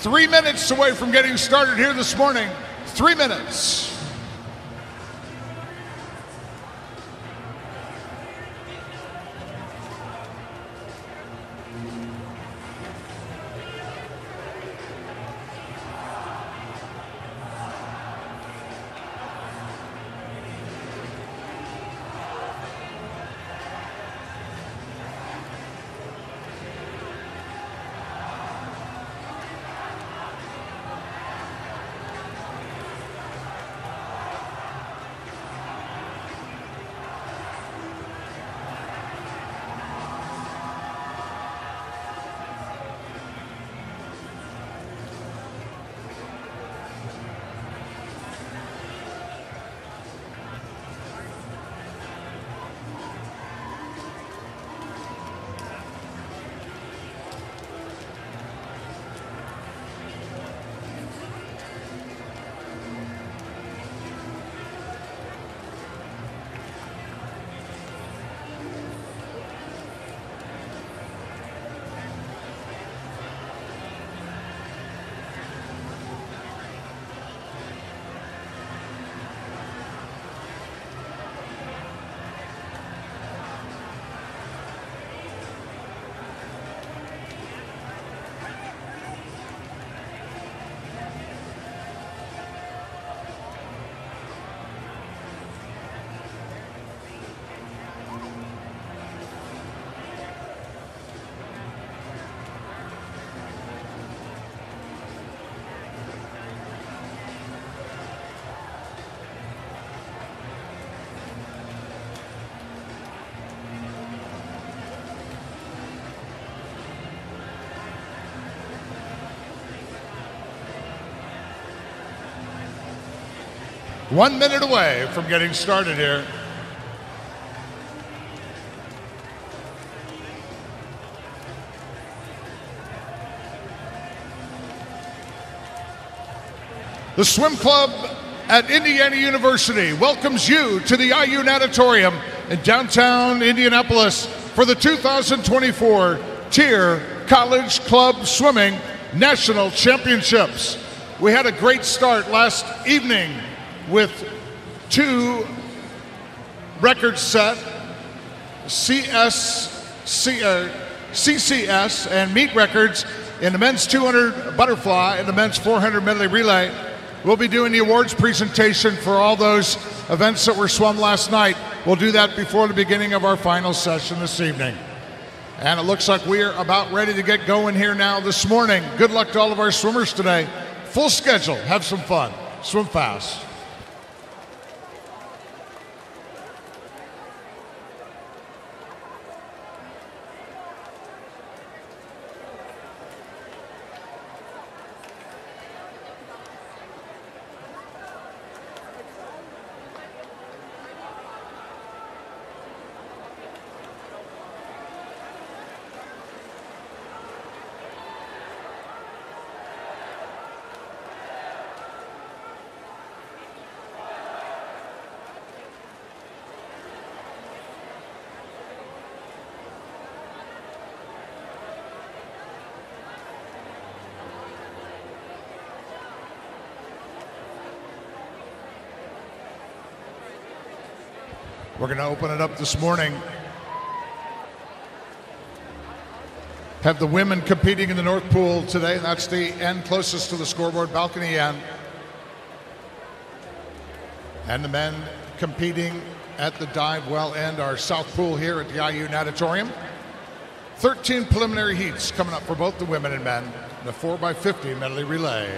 Three minutes away from getting started here this morning. Three minutes. One minute away from getting started here. The Swim Club at Indiana University welcomes you to the IU Natatorium in downtown Indianapolis for the 2024 Tier College Club Swimming National Championships. We had a great start last evening with two records set CS, C, uh, CCS and meet records in the men's 200 butterfly and the men's 400 medley relay. We'll be doing the awards presentation for all those events that were swum last night. We'll do that before the beginning of our final session this evening. And it looks like we are about ready to get going here now this morning. Good luck to all of our swimmers today. Full schedule. Have some fun. Swim fast. We're going to open it up this morning. Have the women competing in the North Pool today. That's the end closest to the scoreboard, balcony end. And the men competing at the dive well end, our South Pool here at the IU Natatorium. 13 preliminary heats coming up for both the women and men in the 4x50 medley relay.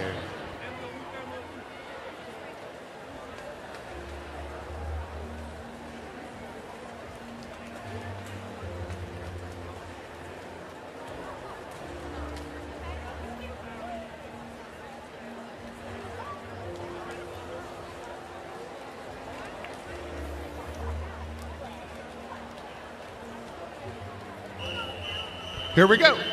Here we go.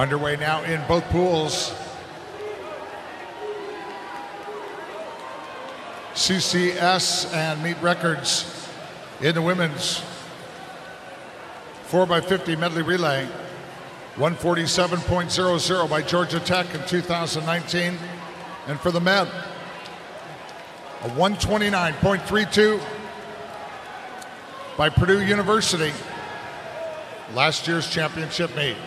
Underway now in both pools. CCS and Meet Records in the women's 4x50 medley relay. 147.00 by Georgia Tech in 2019. And for the men, a 129.32 by Purdue University, last year's championship meet.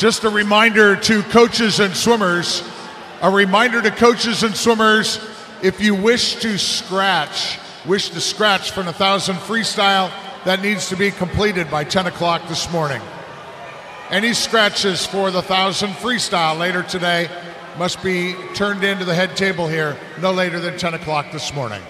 Just a reminder to coaches and swimmers, a reminder to coaches and swimmers, if you wish to scratch, wish to scratch from a 1,000 freestyle, that needs to be completed by 10 o'clock this morning. Any scratches for the 1,000 freestyle later today must be turned into the head table here no later than 10 o'clock this morning.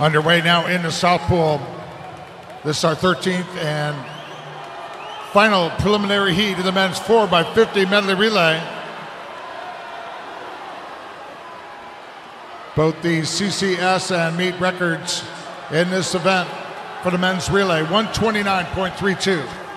Underway now in the South Pool. This is our 13th and final preliminary heat of the men's 4x50 medley relay. Both the CCS and meet records in this event for the men's relay 129.32.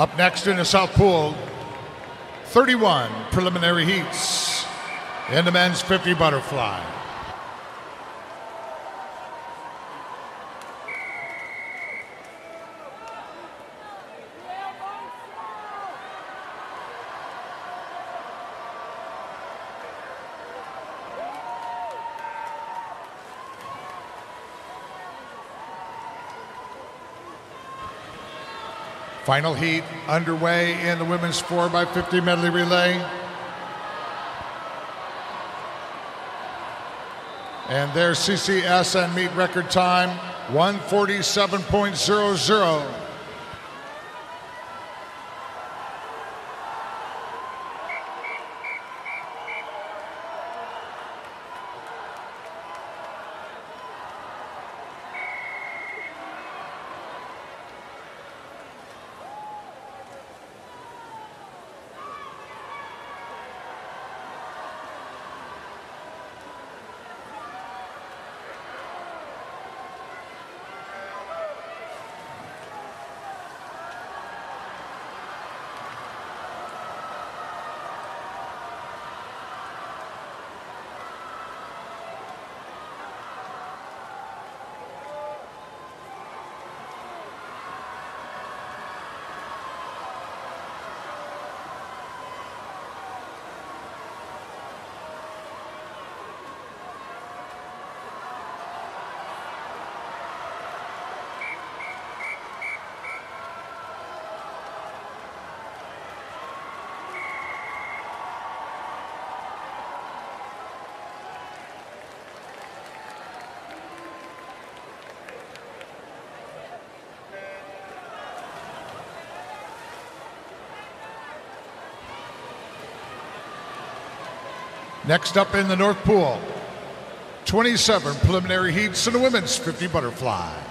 Up next in the South Pool, 31 preliminary heats in the men's 50 butterfly. Final heat underway in the women's 4x50 medley relay. And their CCS and meet record time 147.00. Next up in the North Pool, 27 preliminary heats in the women's 50 butterfly.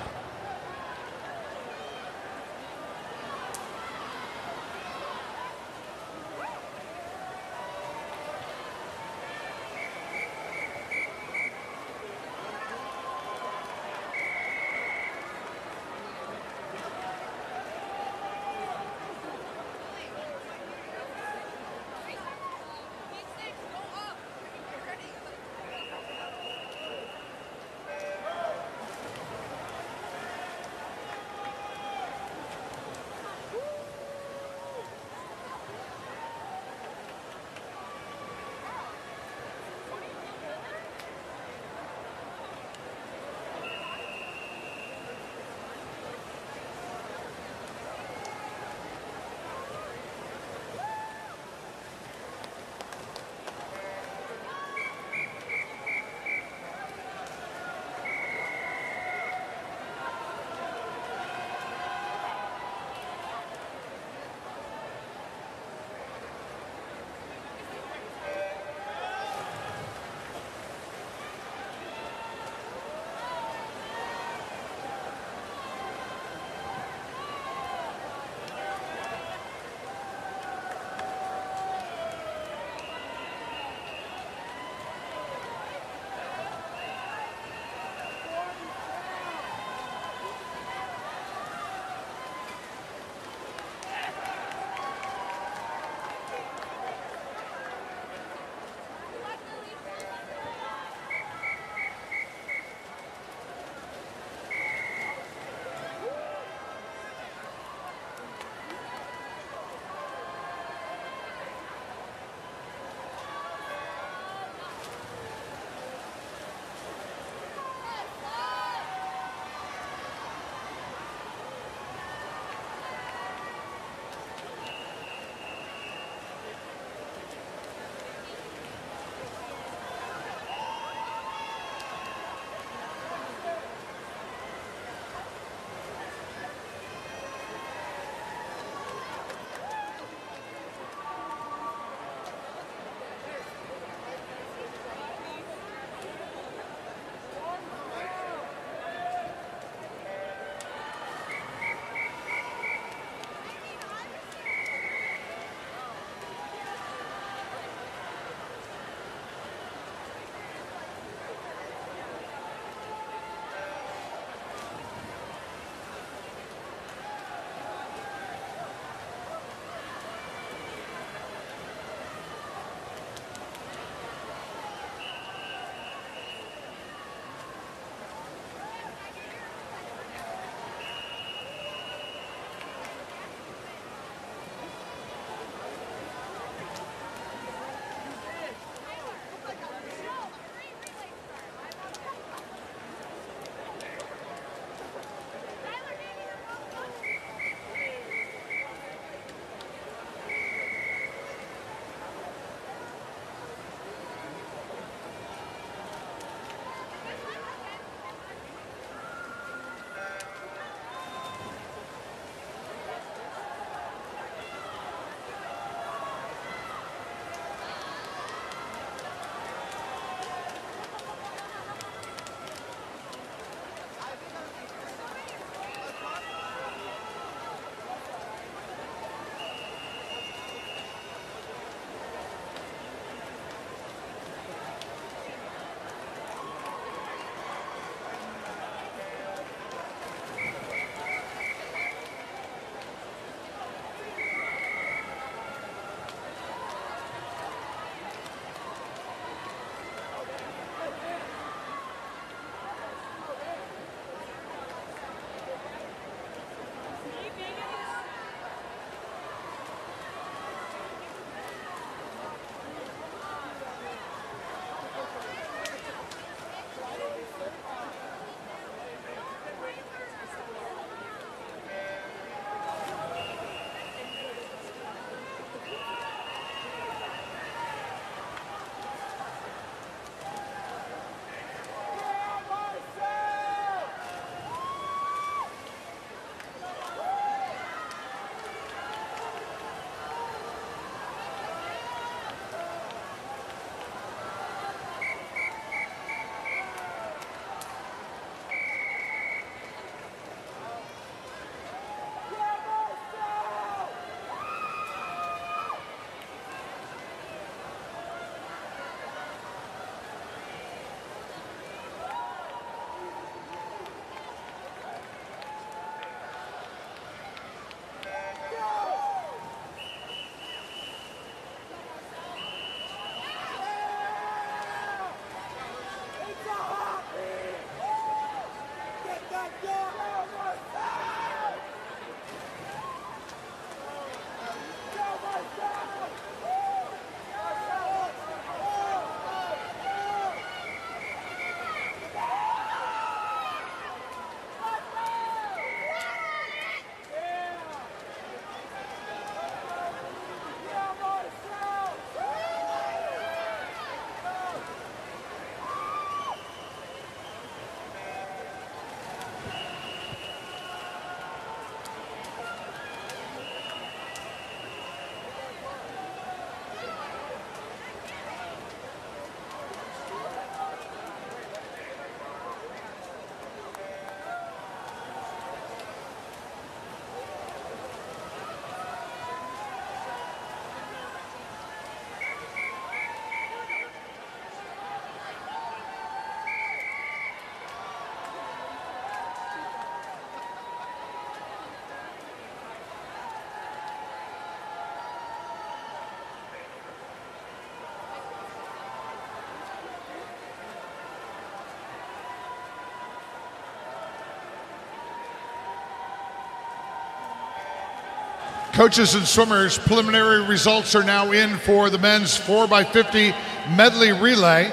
Coaches and swimmers, preliminary results are now in for the men's 4x50 medley relay.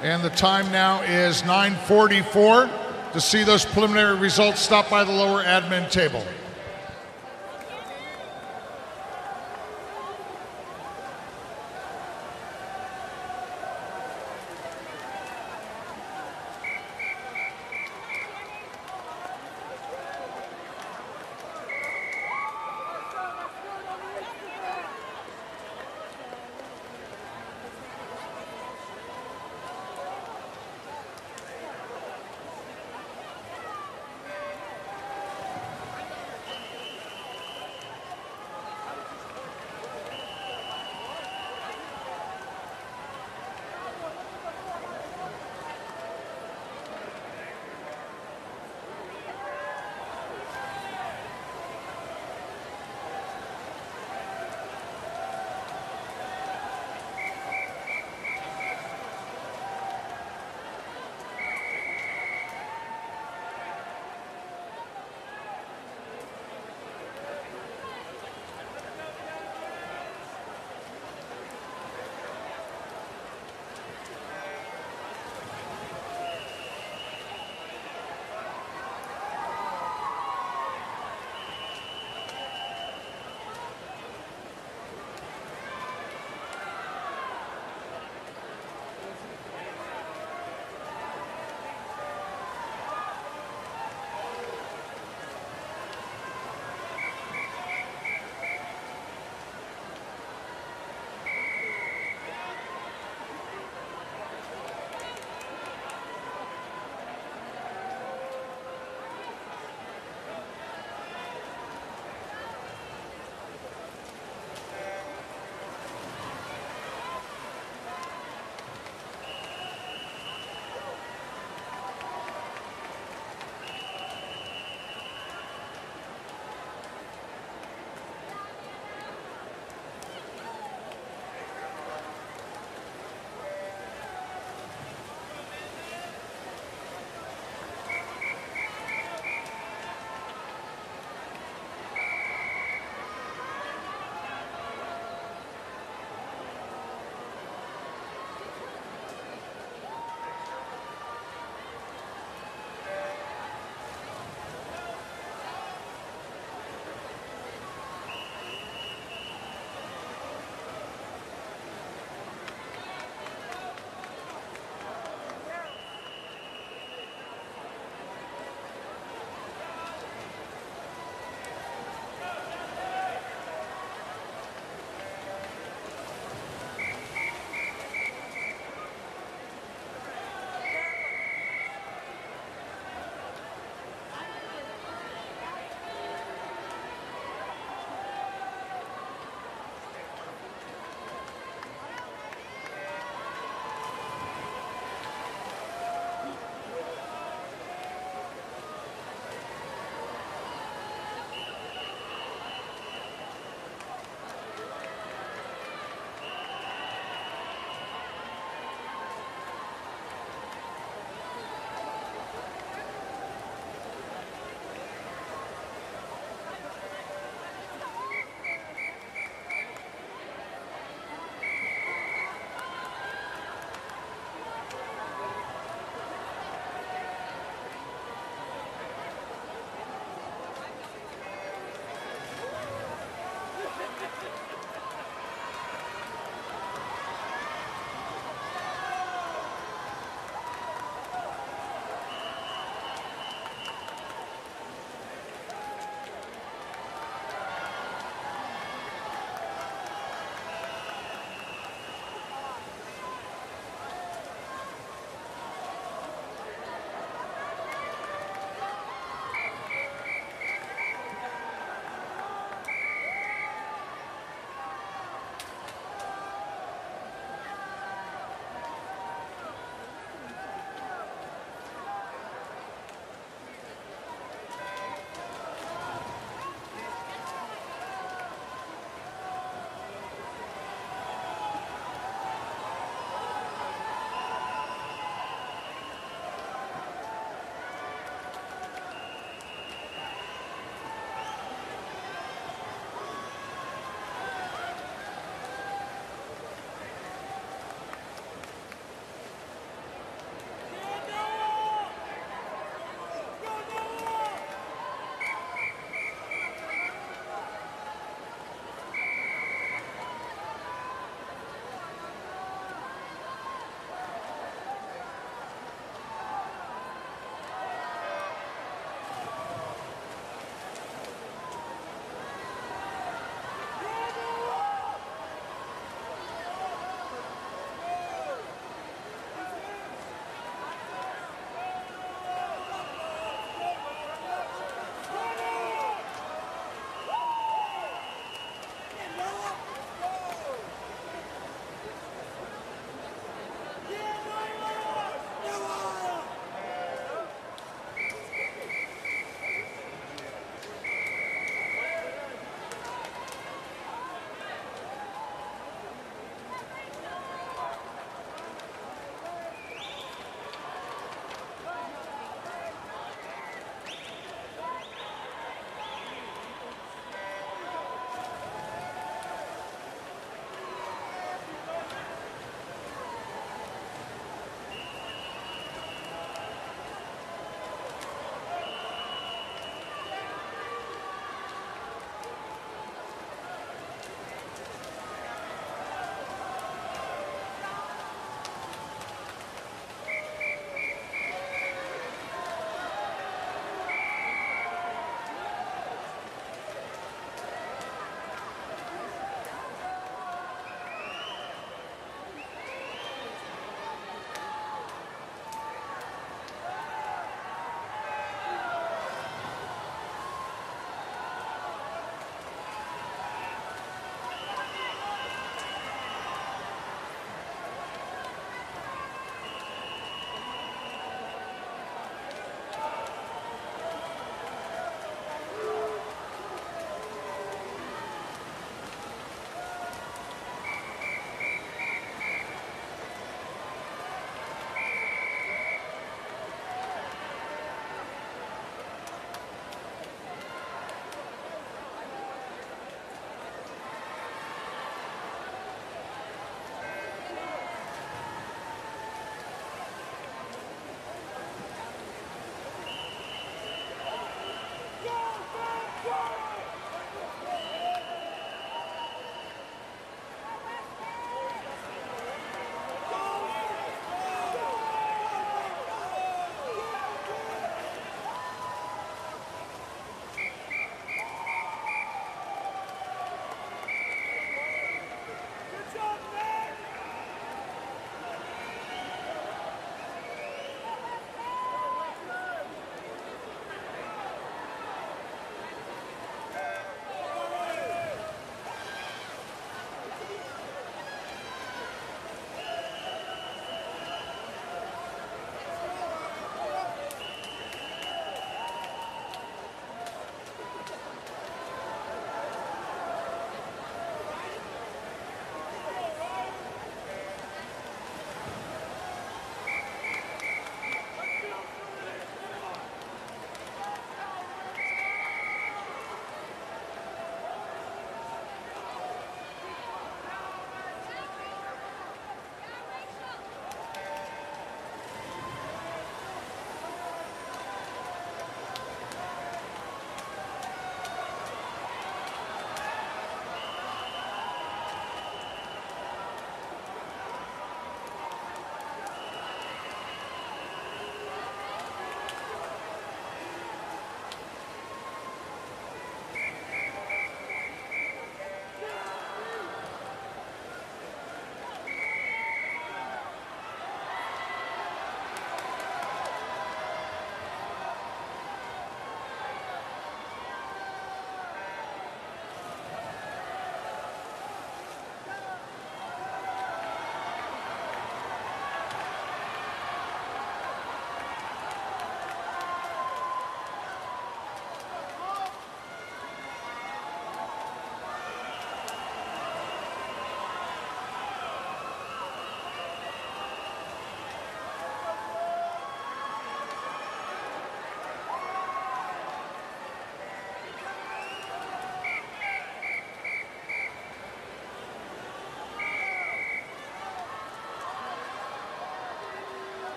And the time now is 944. To see those preliminary results, stop by the lower admin table.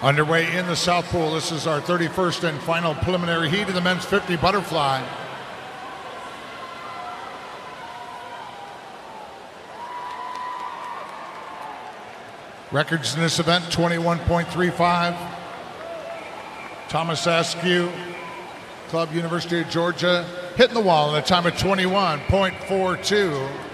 Underway in the South Pool. This is our 31st and final preliminary heat of the men's 50 butterfly. Records in this event 21.35. Thomas Askew, Club University of Georgia, hitting the wall in a time of 21.42.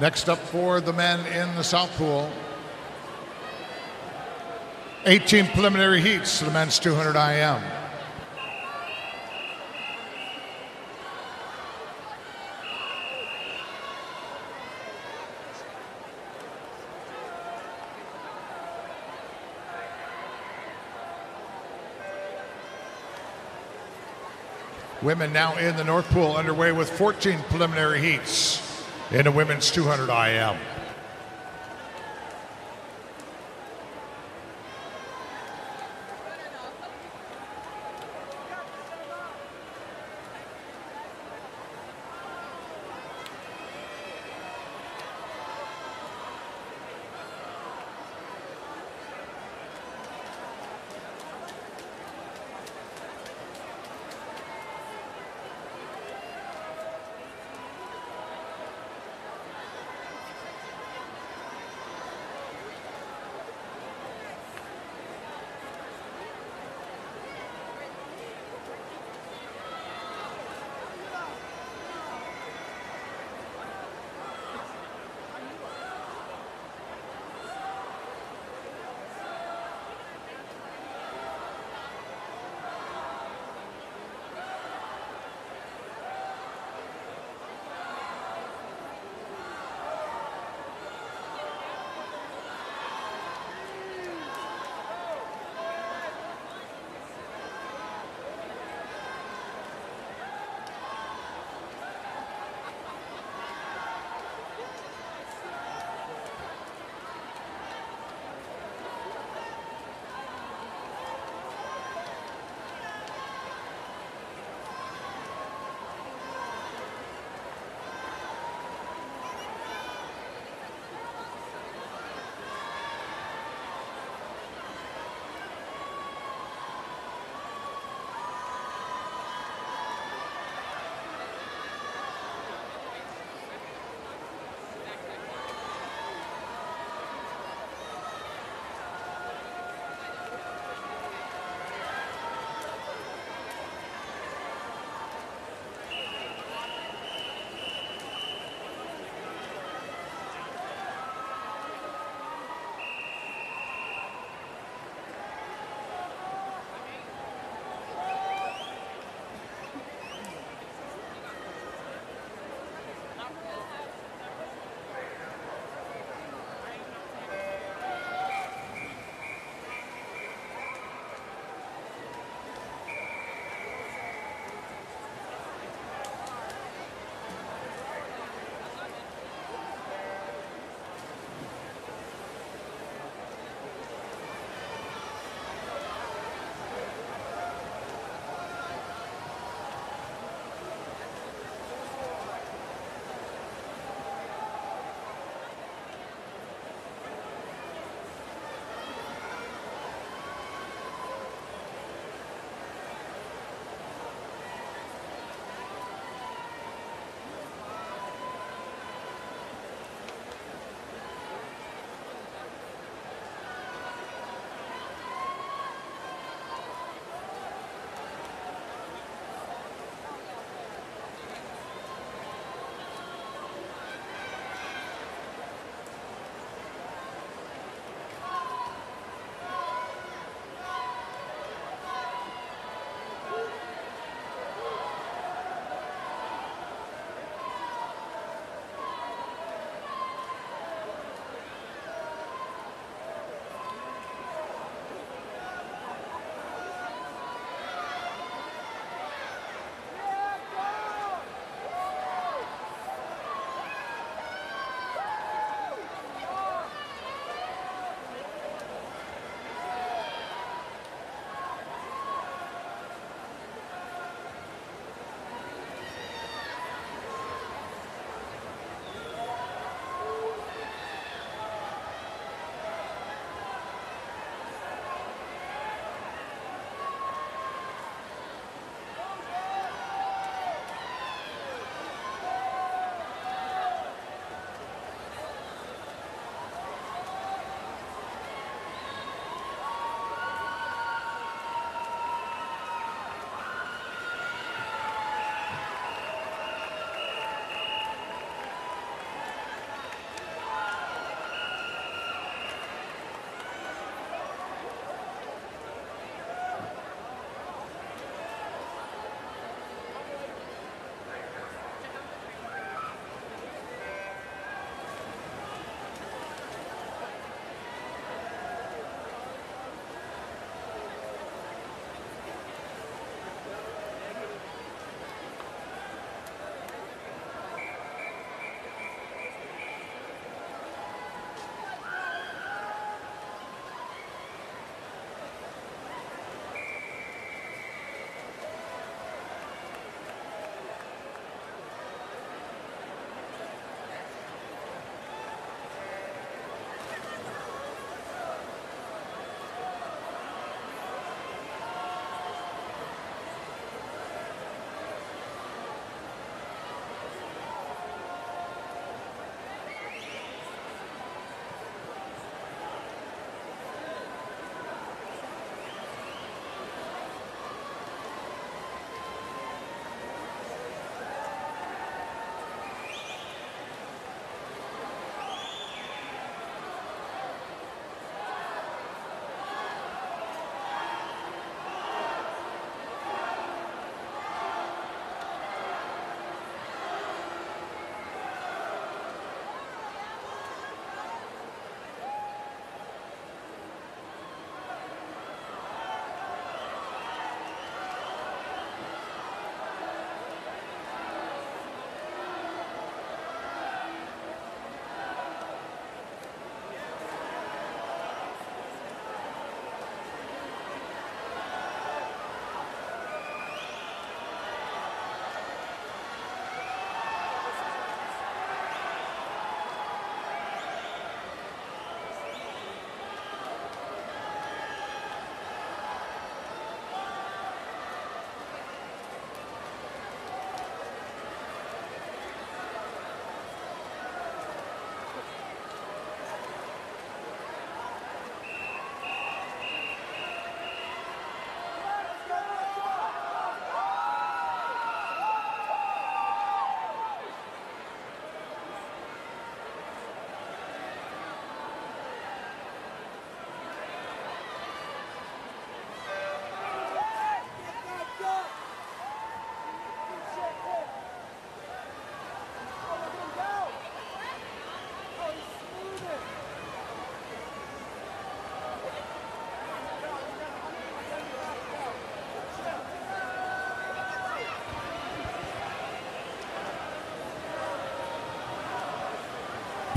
Next up for the men in the South Pool. 18 preliminary heats to the men's 200 IM. Women now in the North Pool underway with 14 preliminary heats in the women's 200 IM.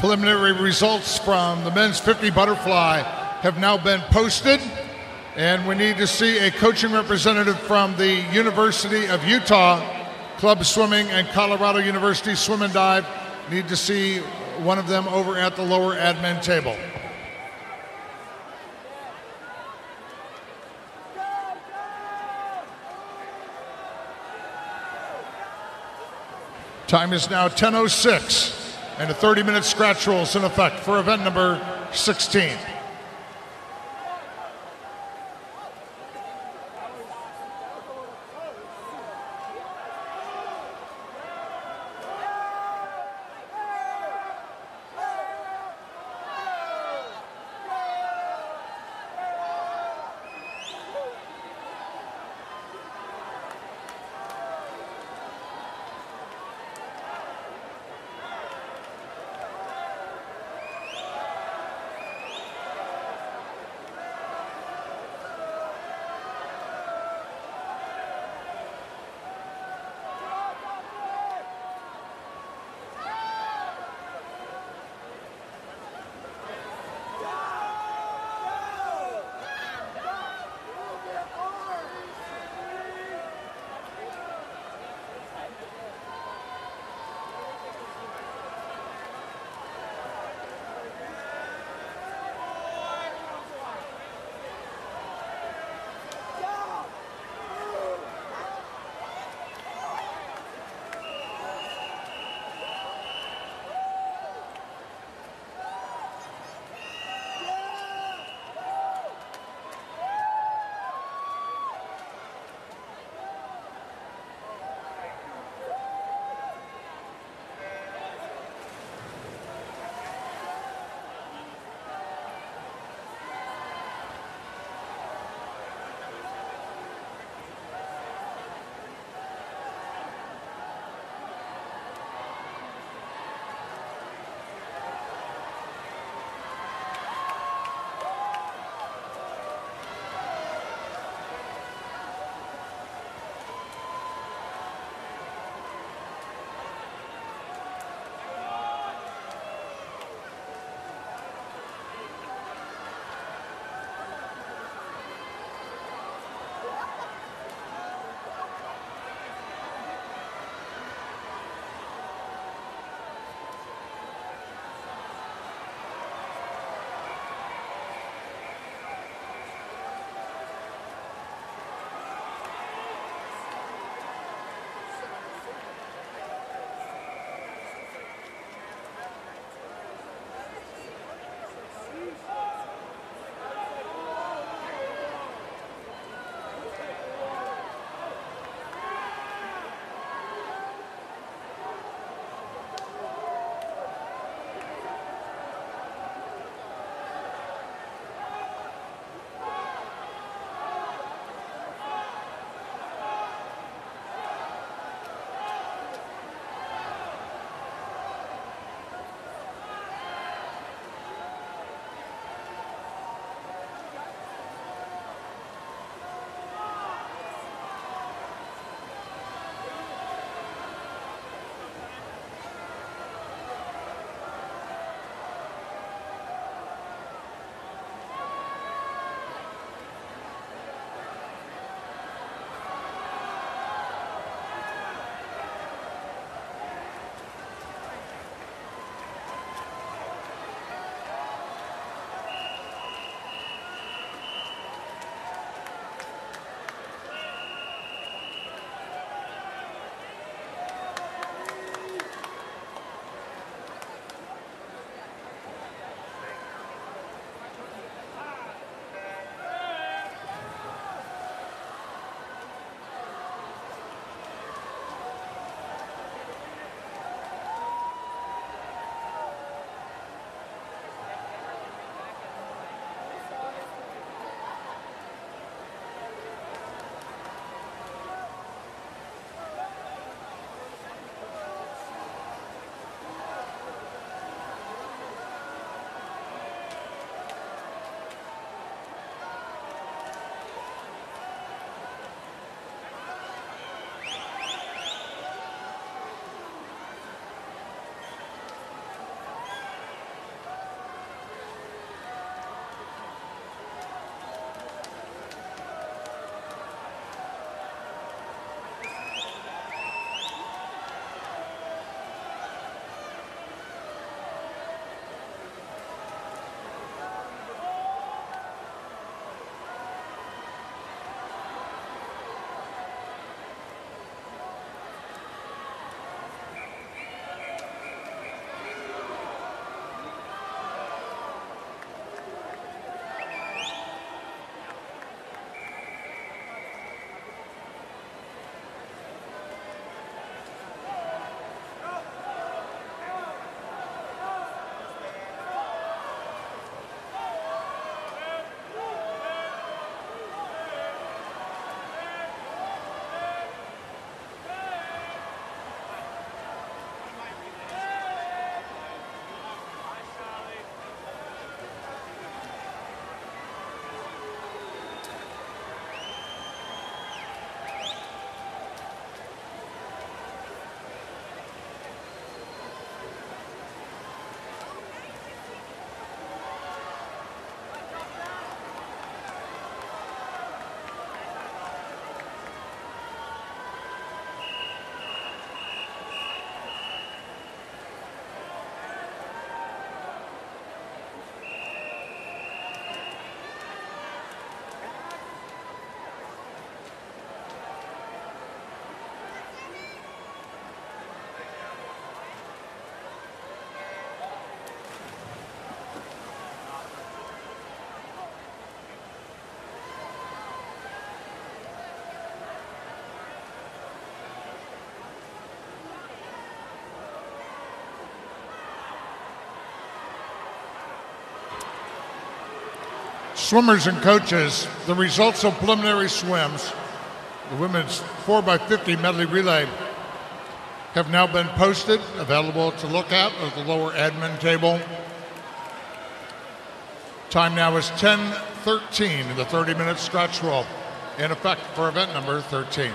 Preliminary results from the men's 50 butterfly have now been posted, and we need to see a coaching representative from the University of Utah Club Swimming and Colorado University Swim and Dive. Need to see one of them over at the lower admin table. Time is now 10.06, and a 30 minute scratch rule is in effect for event number 16. Swimmers and coaches, the results of preliminary swims, the women's 4x50 medley relay, have now been posted, available to look at at the lower admin table. Time now is 10:13 in the 30-minute scratch rule, in effect for event number 13.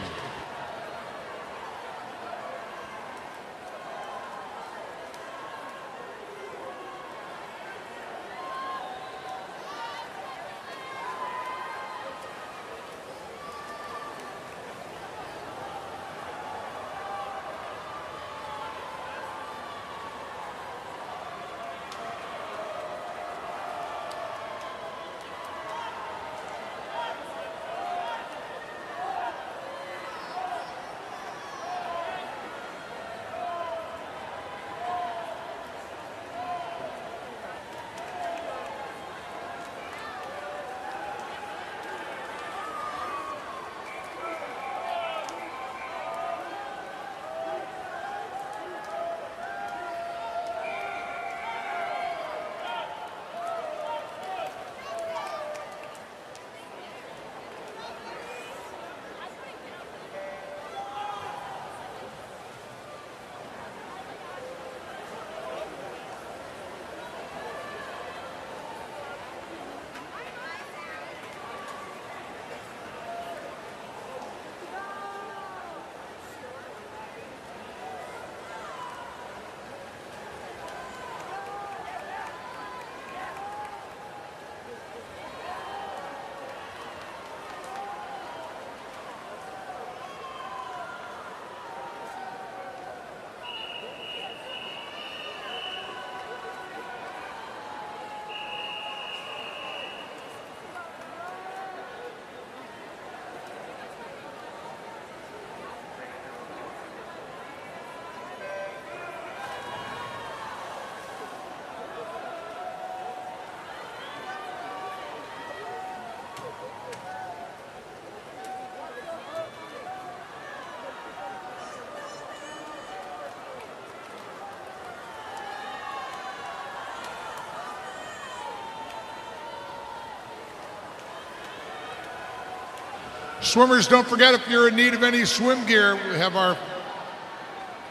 Swimmers, don't forget if you're in need of any swim gear, we have our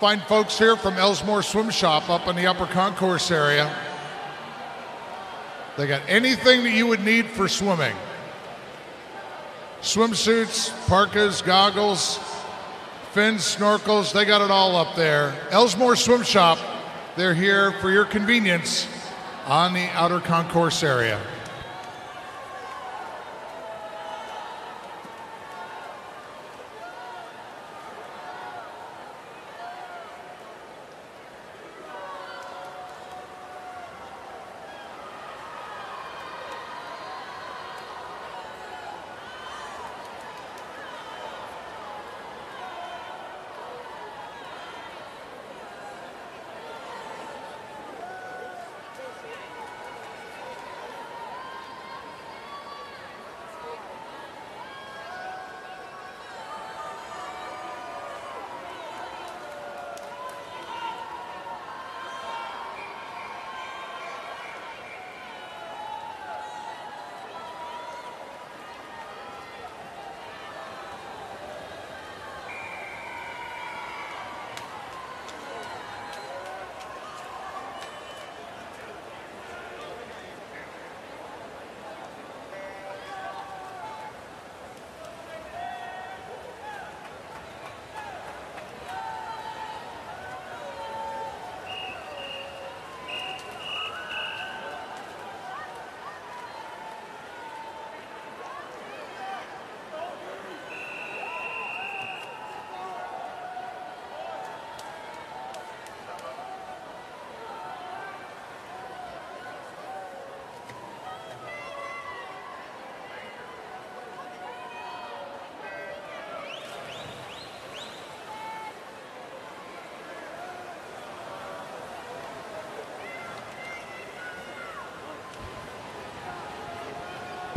fine folks here from Elsmore Swim Shop up in the upper concourse area. They got anything that you would need for swimming swimsuits, parkas, goggles, fins, snorkels, they got it all up there. Elsmore Swim Shop, they're here for your convenience on the outer concourse area.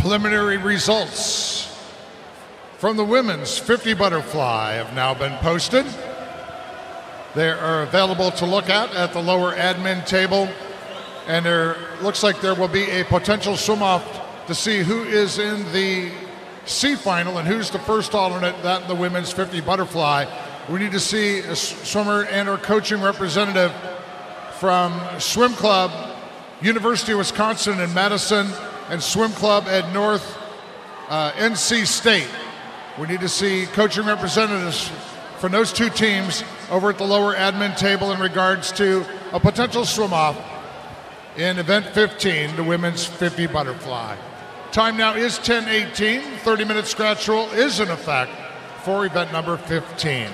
Preliminary results from the women's 50 butterfly have now been posted. They are available to look at at the lower admin table, and there looks like there will be a potential swim off to see who is in the C final and who's the first alternate, that in the women's 50 butterfly. We need to see a swimmer and or coaching representative from Swim Club, University of Wisconsin in Madison, and Swim Club at North uh, NC State. We need to see coaching representatives from those two teams over at the lower admin table in regards to a potential swim off in event 15, the women's 50 butterfly. Time now is 10:18. 30-minute scratch rule is in effect for event number 15.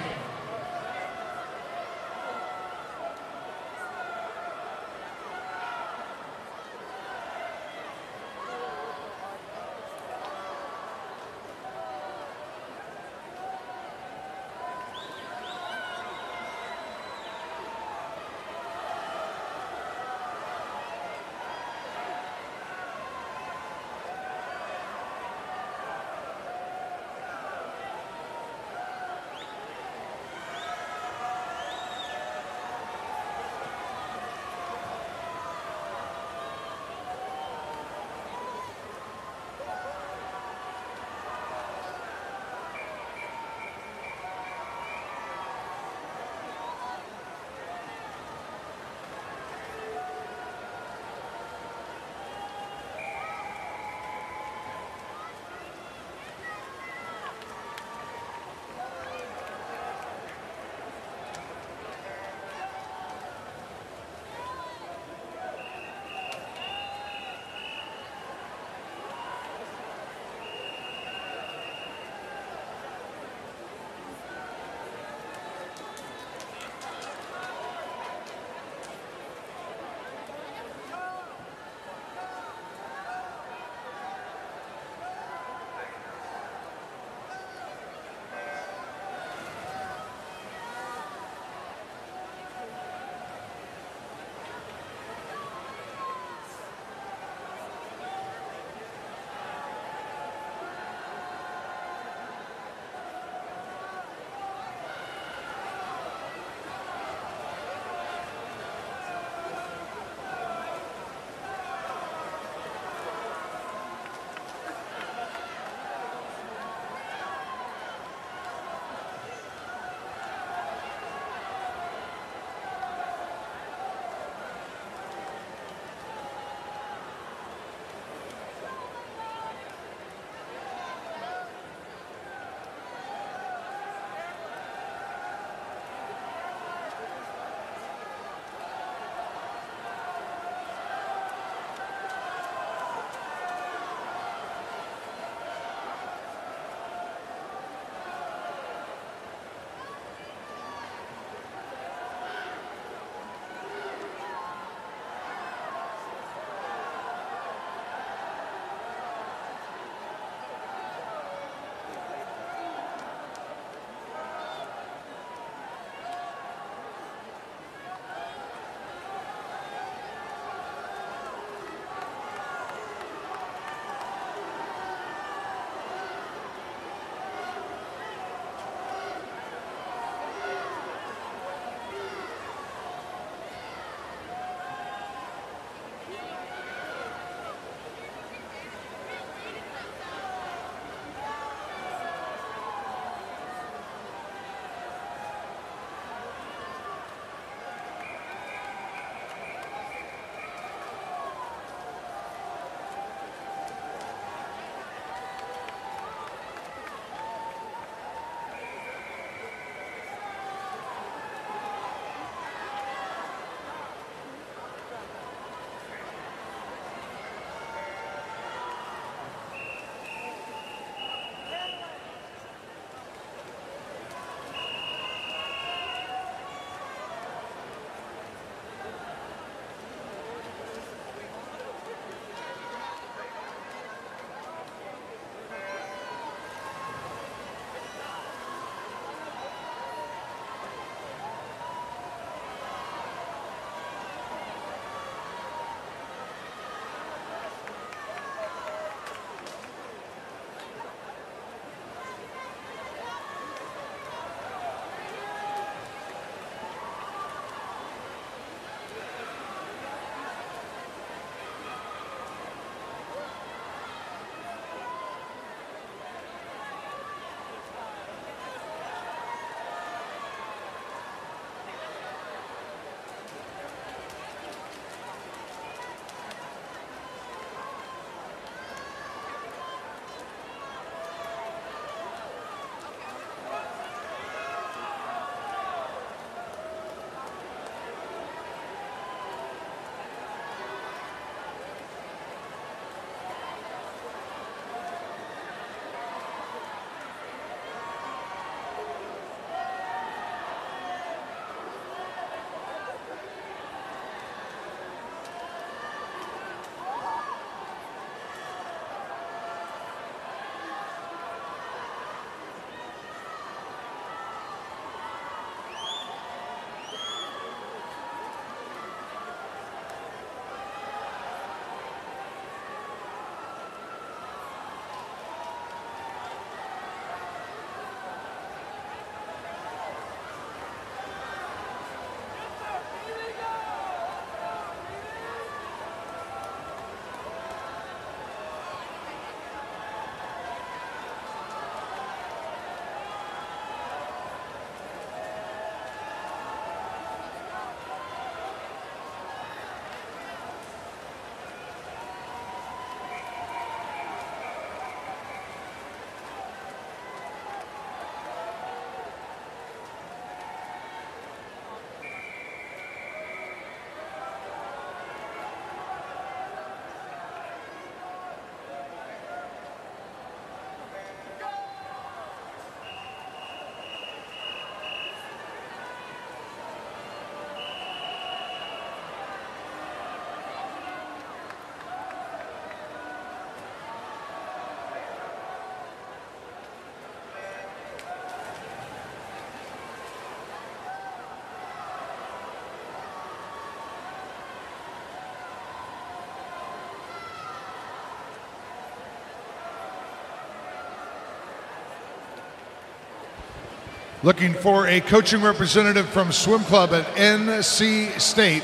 Looking for a coaching representative from Swim Club at NC State.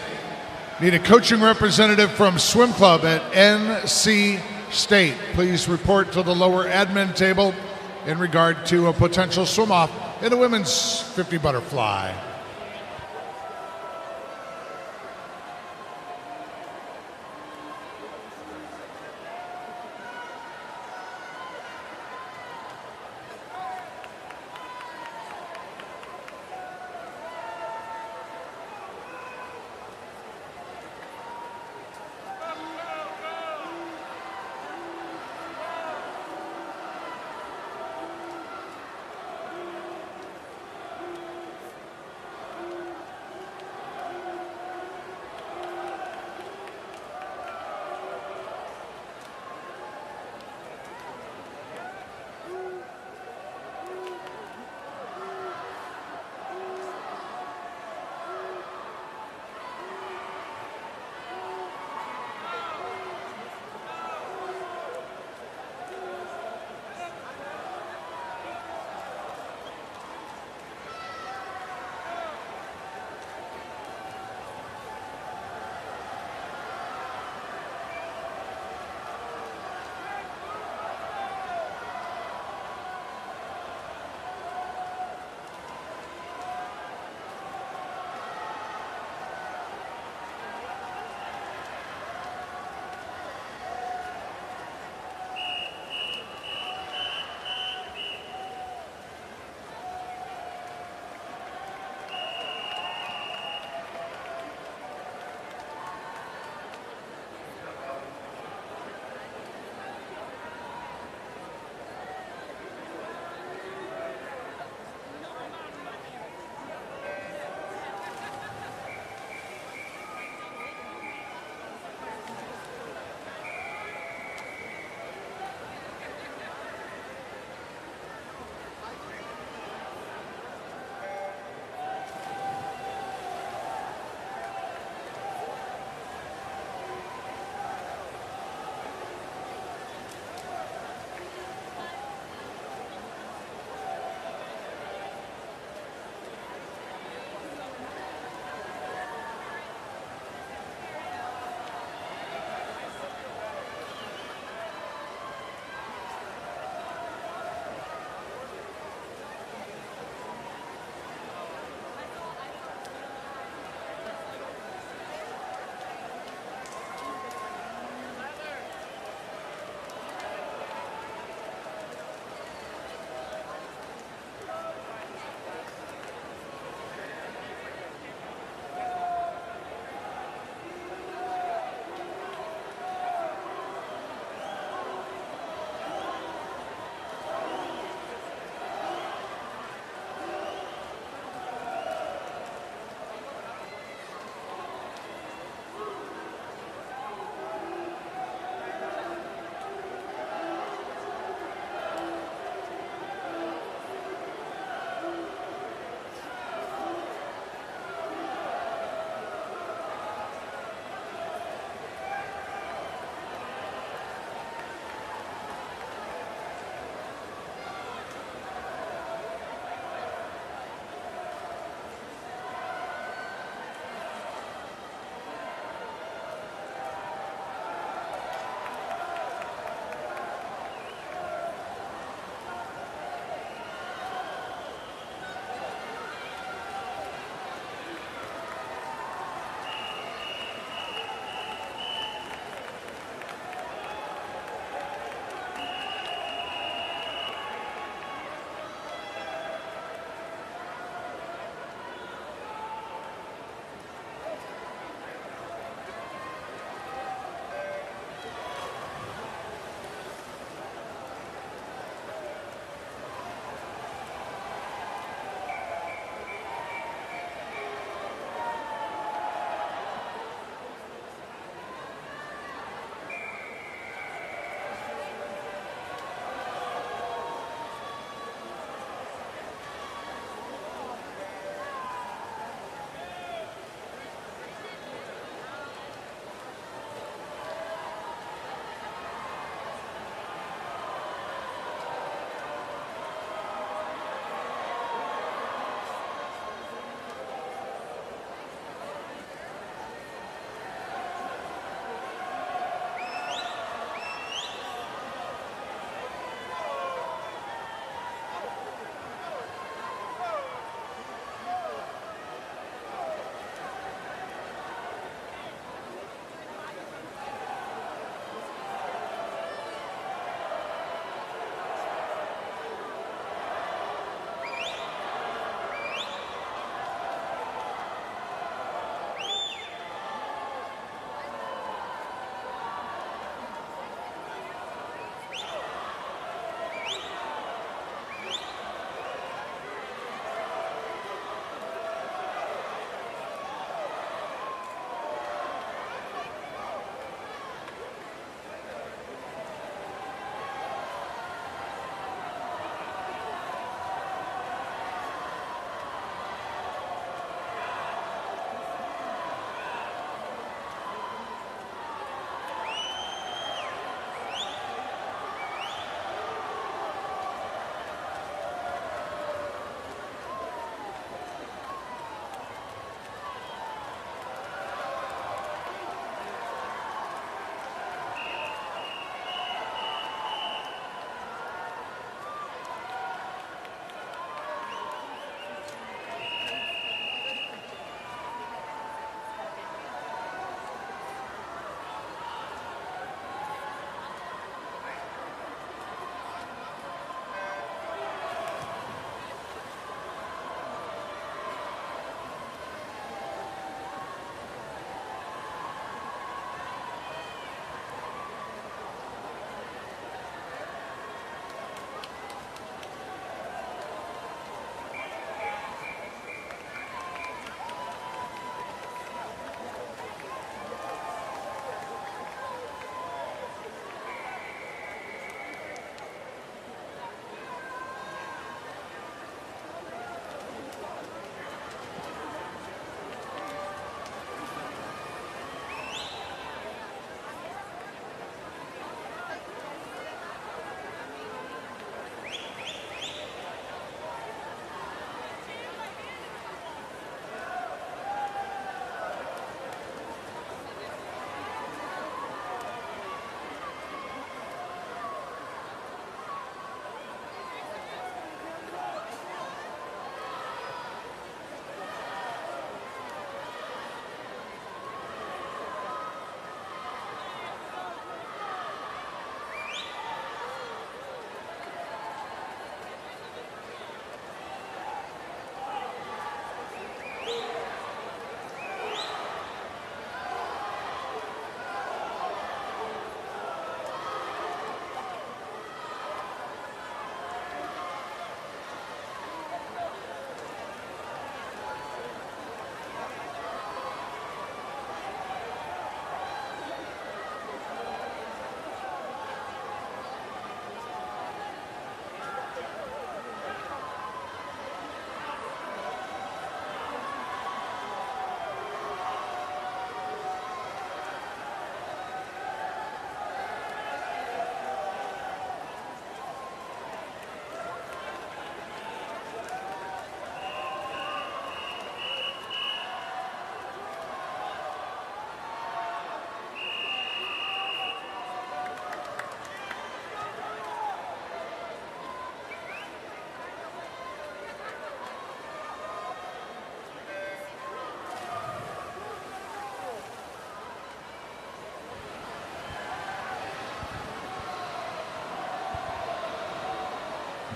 Need a coaching representative from Swim Club at NC State. Please report to the lower admin table in regard to a potential swim off in the women's 50 butterfly.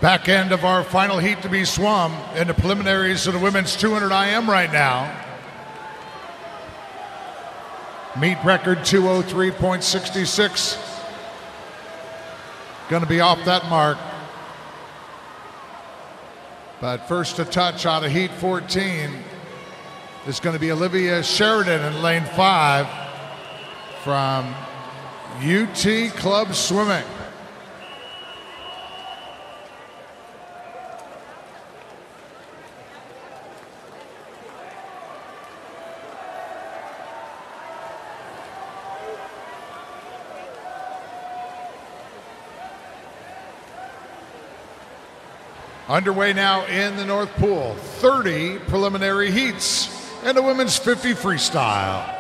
Back end of our final heat to be swum in the preliminaries of the women's 200 IM right now. Meet record 203.66. Going to be off that mark. But first to touch out of Heat 14 is going to be Olivia Sheridan in lane five from UT Club Swimming. Underway now in the North Pool. 30 preliminary heats and a women's 50 freestyle.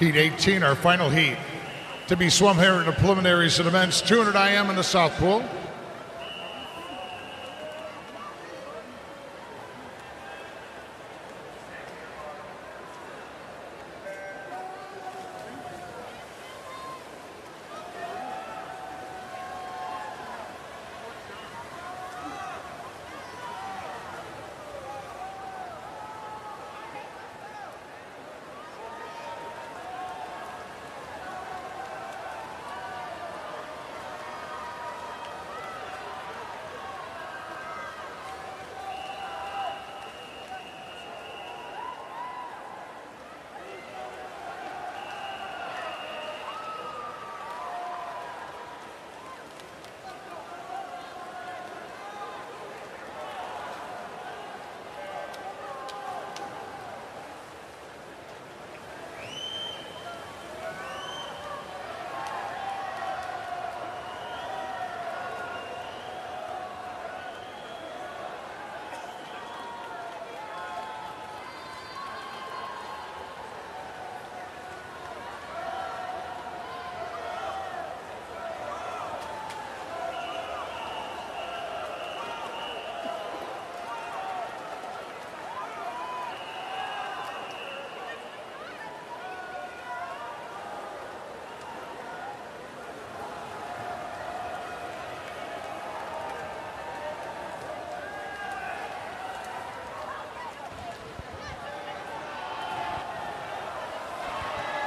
Heat 18, our final heat, to be swum here in the preliminaries of the men's 200 IM in the South Pool.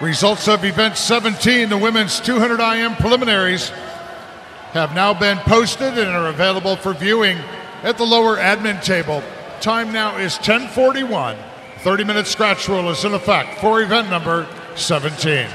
Results of event 17, the women's 200 IM preliminaries, have now been posted and are available for viewing at the lower admin table. Time now is 1041. 30 minute scratch rule is in effect for event number 17.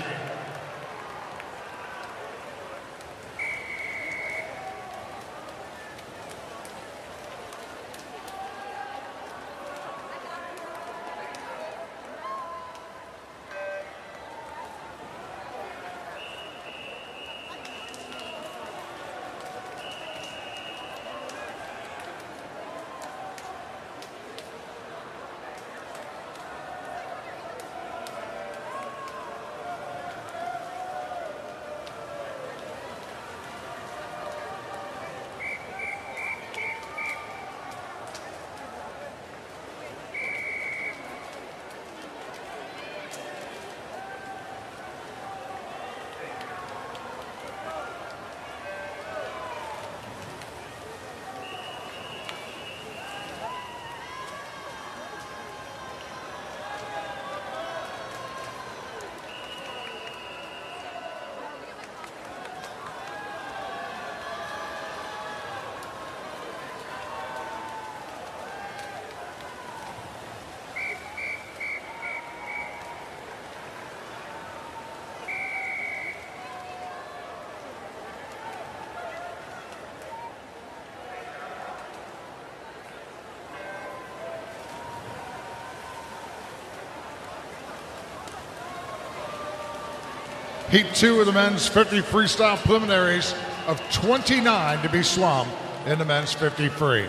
Heat two of the men's 50 freestyle preliminaries of 29 to be swum in the men's 50 free.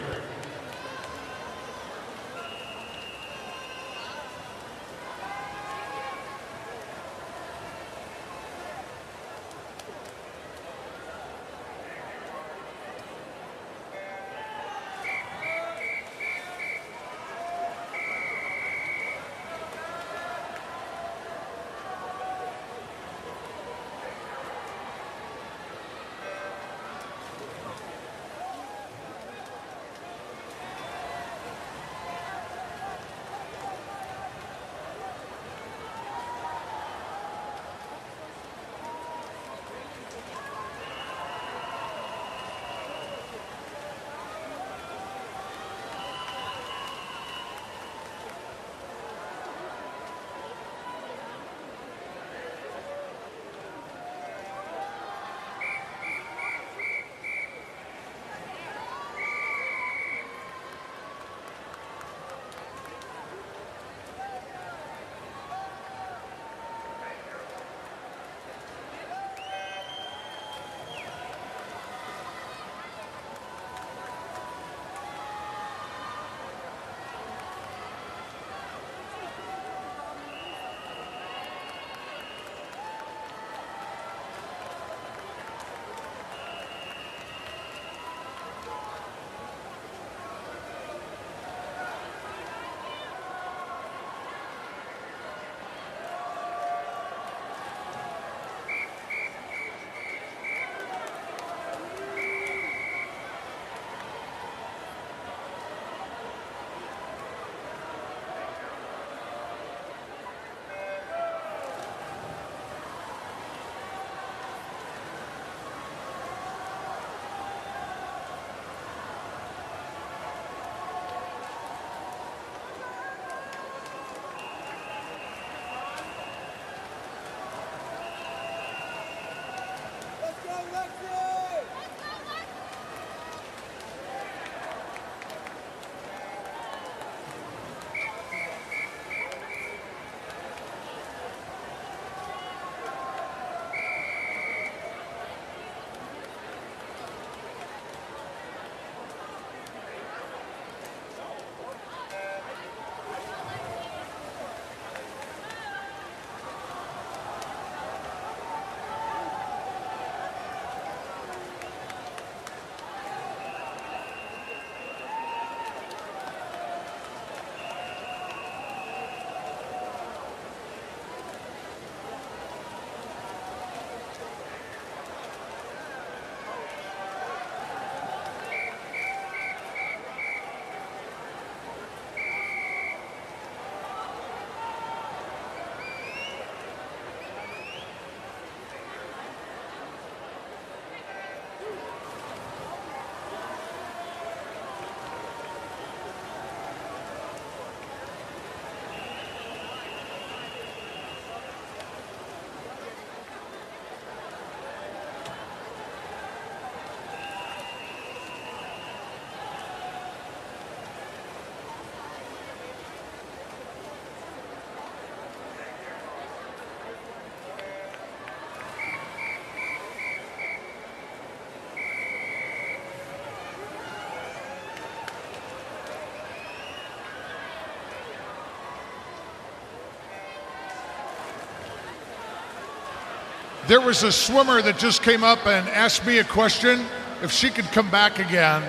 There was a swimmer that just came up and asked me a question if she could come back again.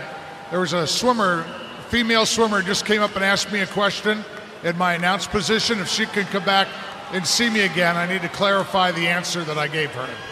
There was a swimmer, female swimmer, just came up and asked me a question in my announce position. If she could come back and see me again, I need to clarify the answer that I gave her.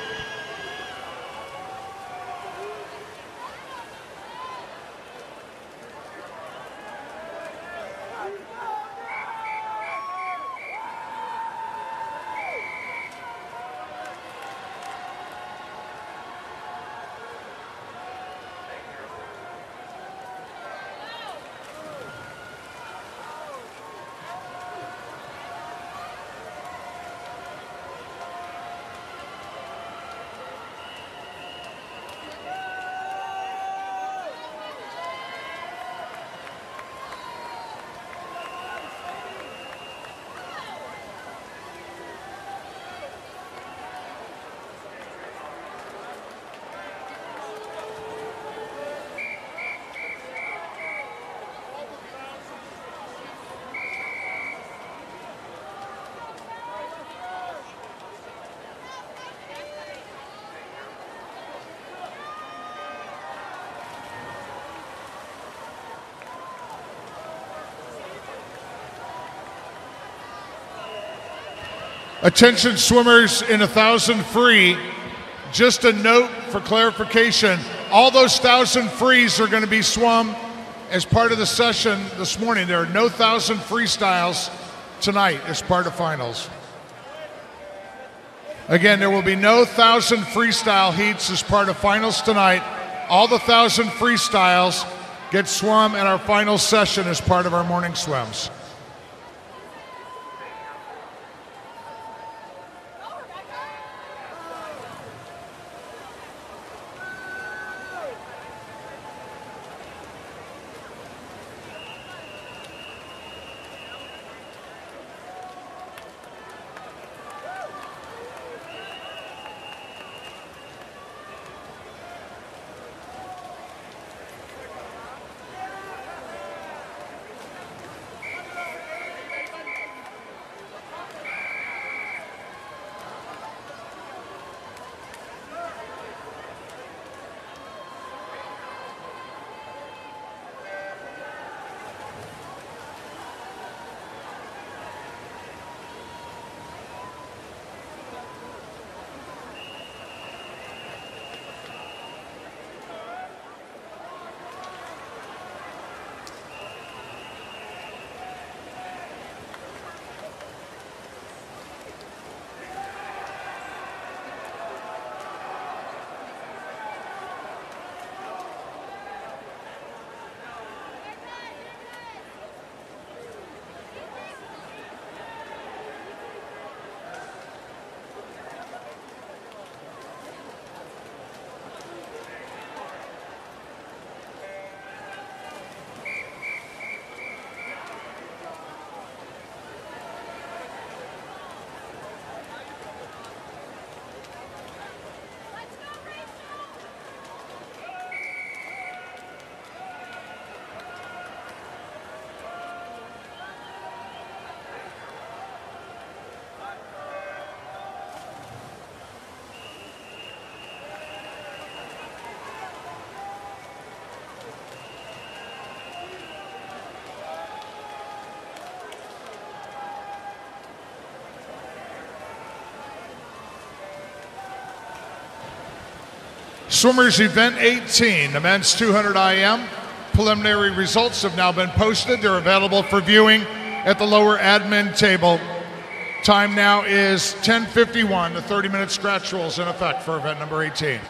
Attention swimmers in a thousand free. Just a note for clarification all those thousand frees are going to be swum as part of the session this morning. There are no thousand freestyles tonight as part of finals. Again, there will be no thousand freestyle heats as part of finals tonight. All the thousand freestyles get swum in our final session as part of our morning swims. Swimmers Event 18, the men's 200 IM. Preliminary results have now been posted. They're available for viewing at the lower admin table. Time now is 10:51. The 30-minute scratch rules in effect for event number 18.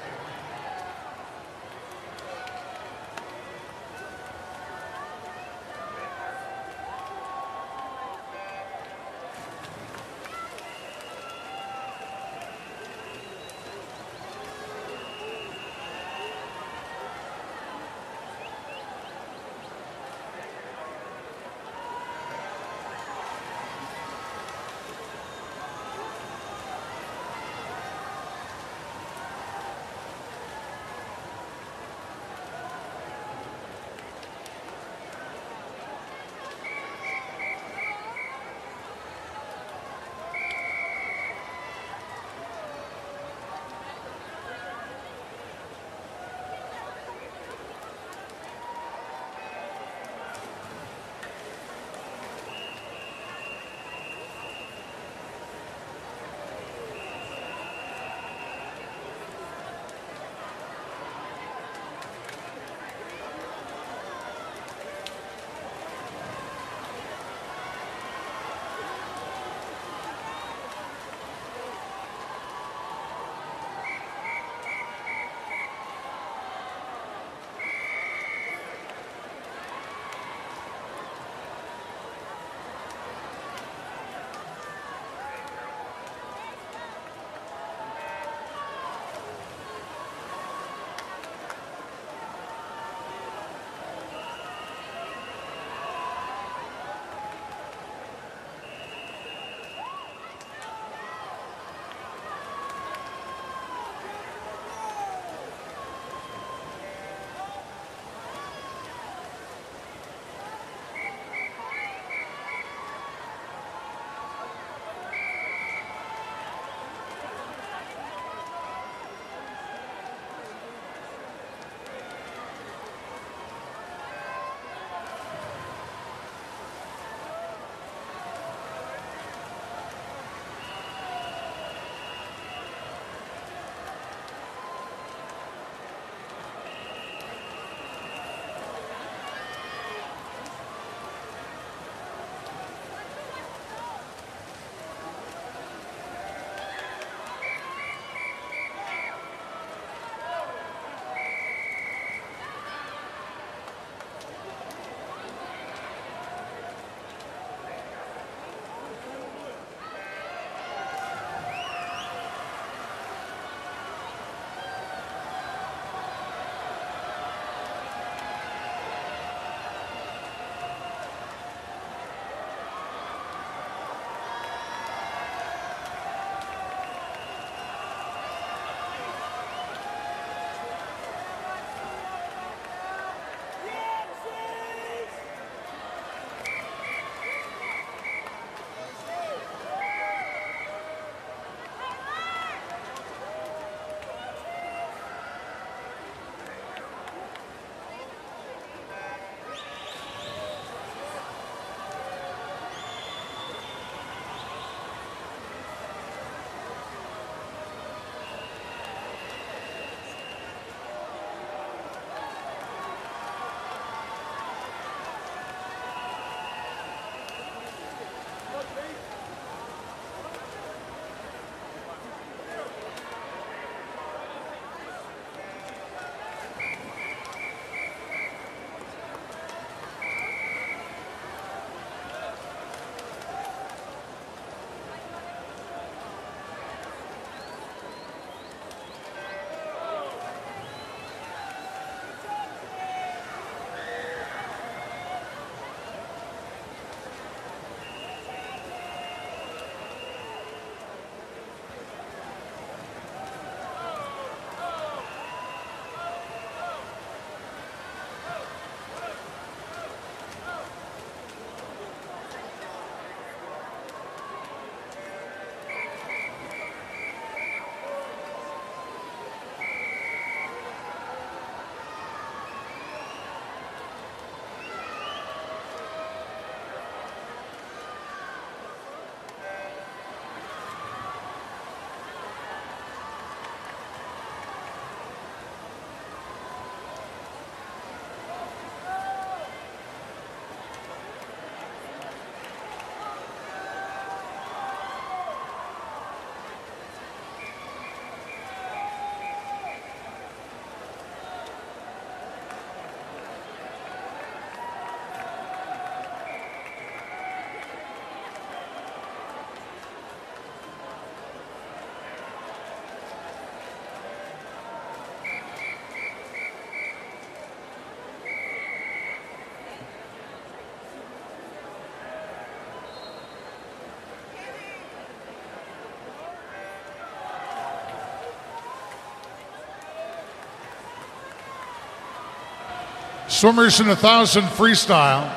Swimmers in a thousand freestyle.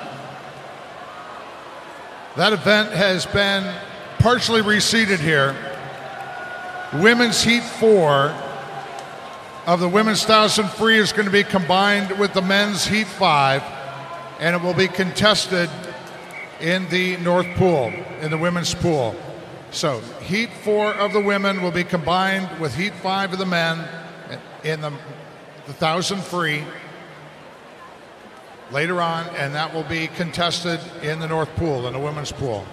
That event has been partially reseeded here. Women's Heat 4 of the Women's Thousand Free is going to be combined with the Men's Heat 5, and it will be contested in the North Pool, in the women's pool. So, Heat 4 of the women will be combined with Heat 5 of the men in the, the Thousand Free later on, and that will be contested in the North Pool, in the women's pool.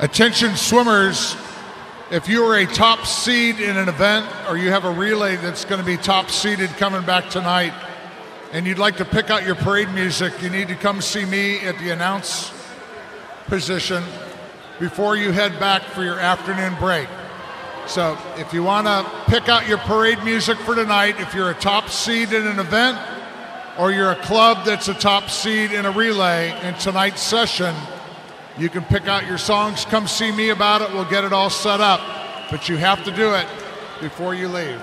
Attention swimmers, if you are a top seed in an event or you have a relay that's going to be top seeded coming back tonight and you'd like to pick out your parade music, you need to come see me at the announce position before you head back for your afternoon break. So if you want to pick out your parade music for tonight, if you're a top seed in an event or you're a club that's a top seed in a relay in tonight's session, you can pick out your songs, come see me about it, we'll get it all set up. But you have to do it before you leave.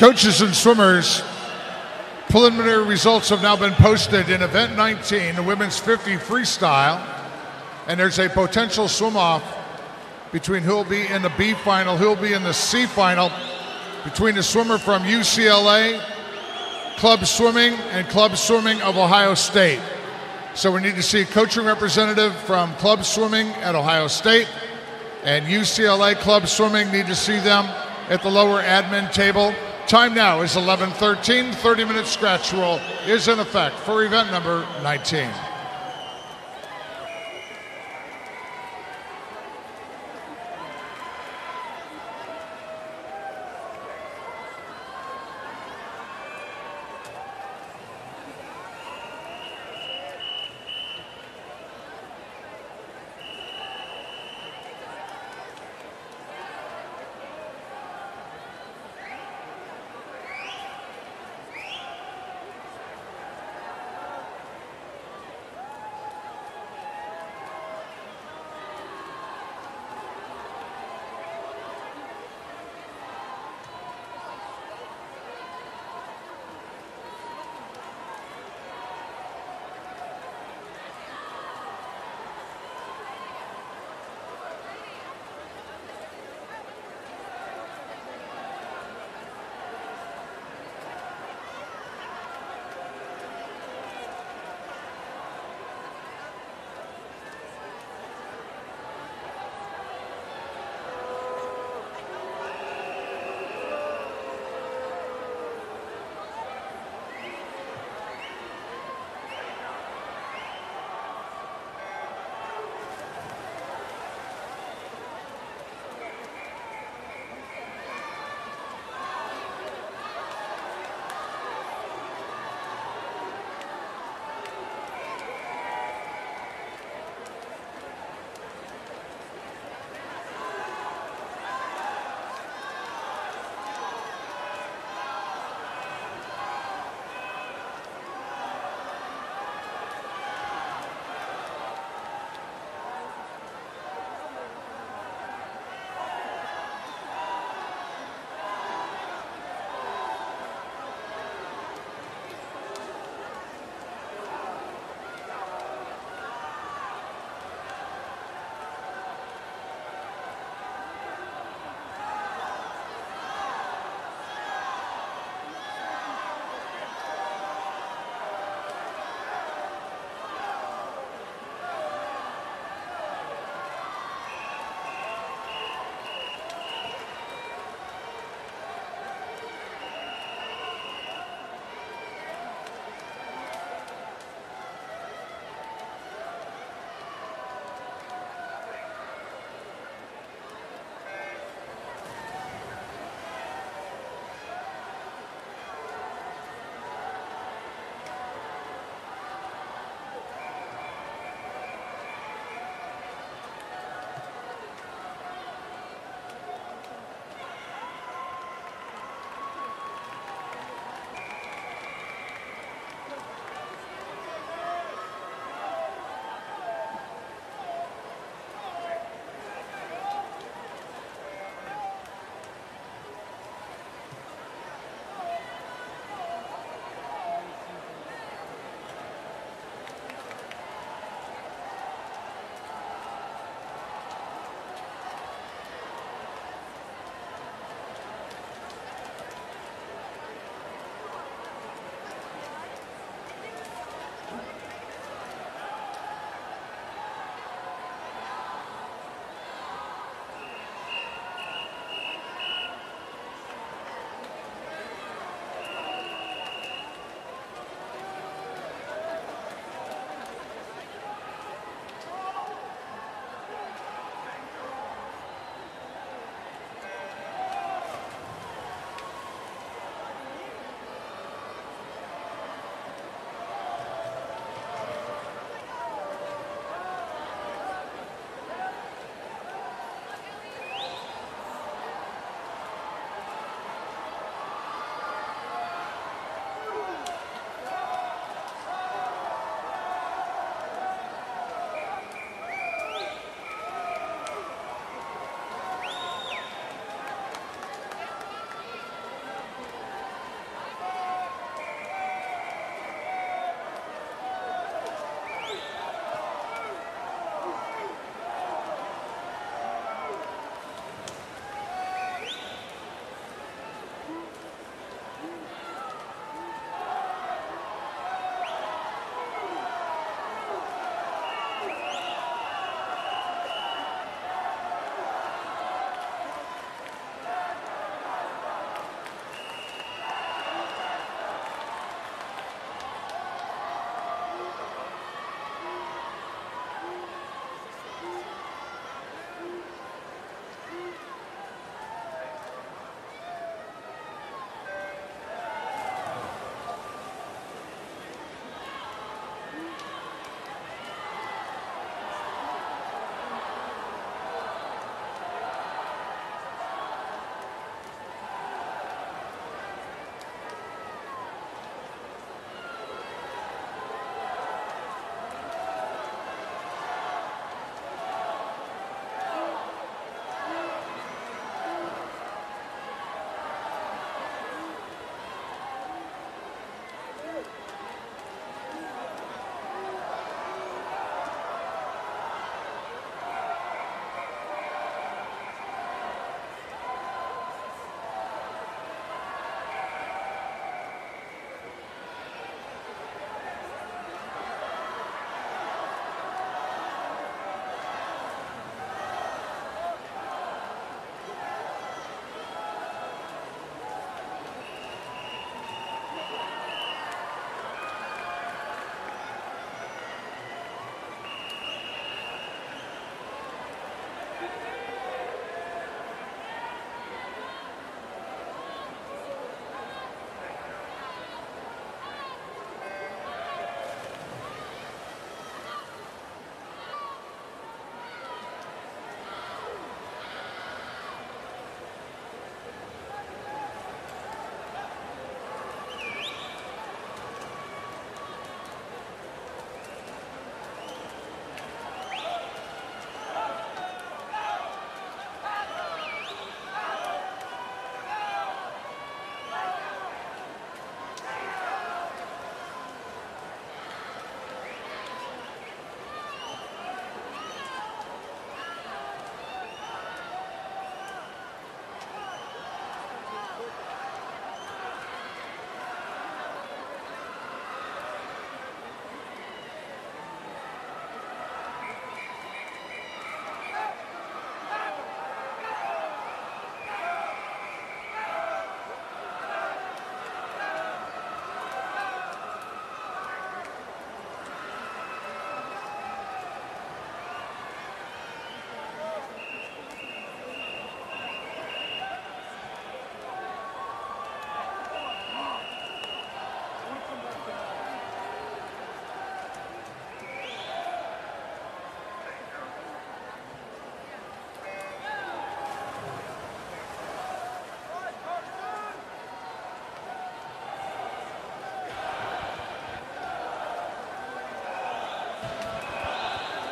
Coaches and swimmers, preliminary results have now been posted in event 19, the women's 50 freestyle. And there's a potential swim off between who'll be in the B final, who'll be in the C final, between the swimmer from UCLA, Club Swimming, and Club Swimming of Ohio State. So we need to see a coaching representative from Club Swimming at Ohio State and UCLA Club Swimming need to see them at the lower admin table. Time now is 11:13. 30-minute scratch rule is in effect for event number 19.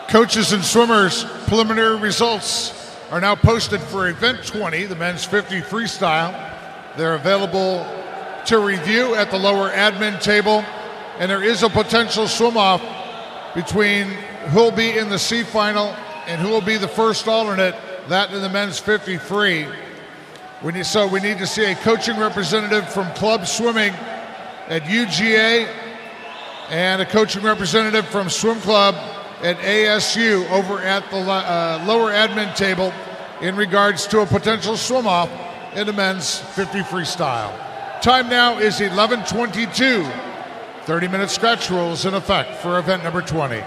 Coaches and swimmers' preliminary results are now posted for Event 20, the men's 50 freestyle. They're available to review at the lower admin table, and there is a potential swim off between who will be in the C final and who will be the first alternate, that in the men's 50 free. We need, so we need to see a coaching representative from club swimming at UGA and a coaching representative from swim club at ASU over at the uh, lower admin table in regards to a potential swim off in the men's 50 freestyle. Time now is 11:22. 30-minute scratch rules in effect for event number 20.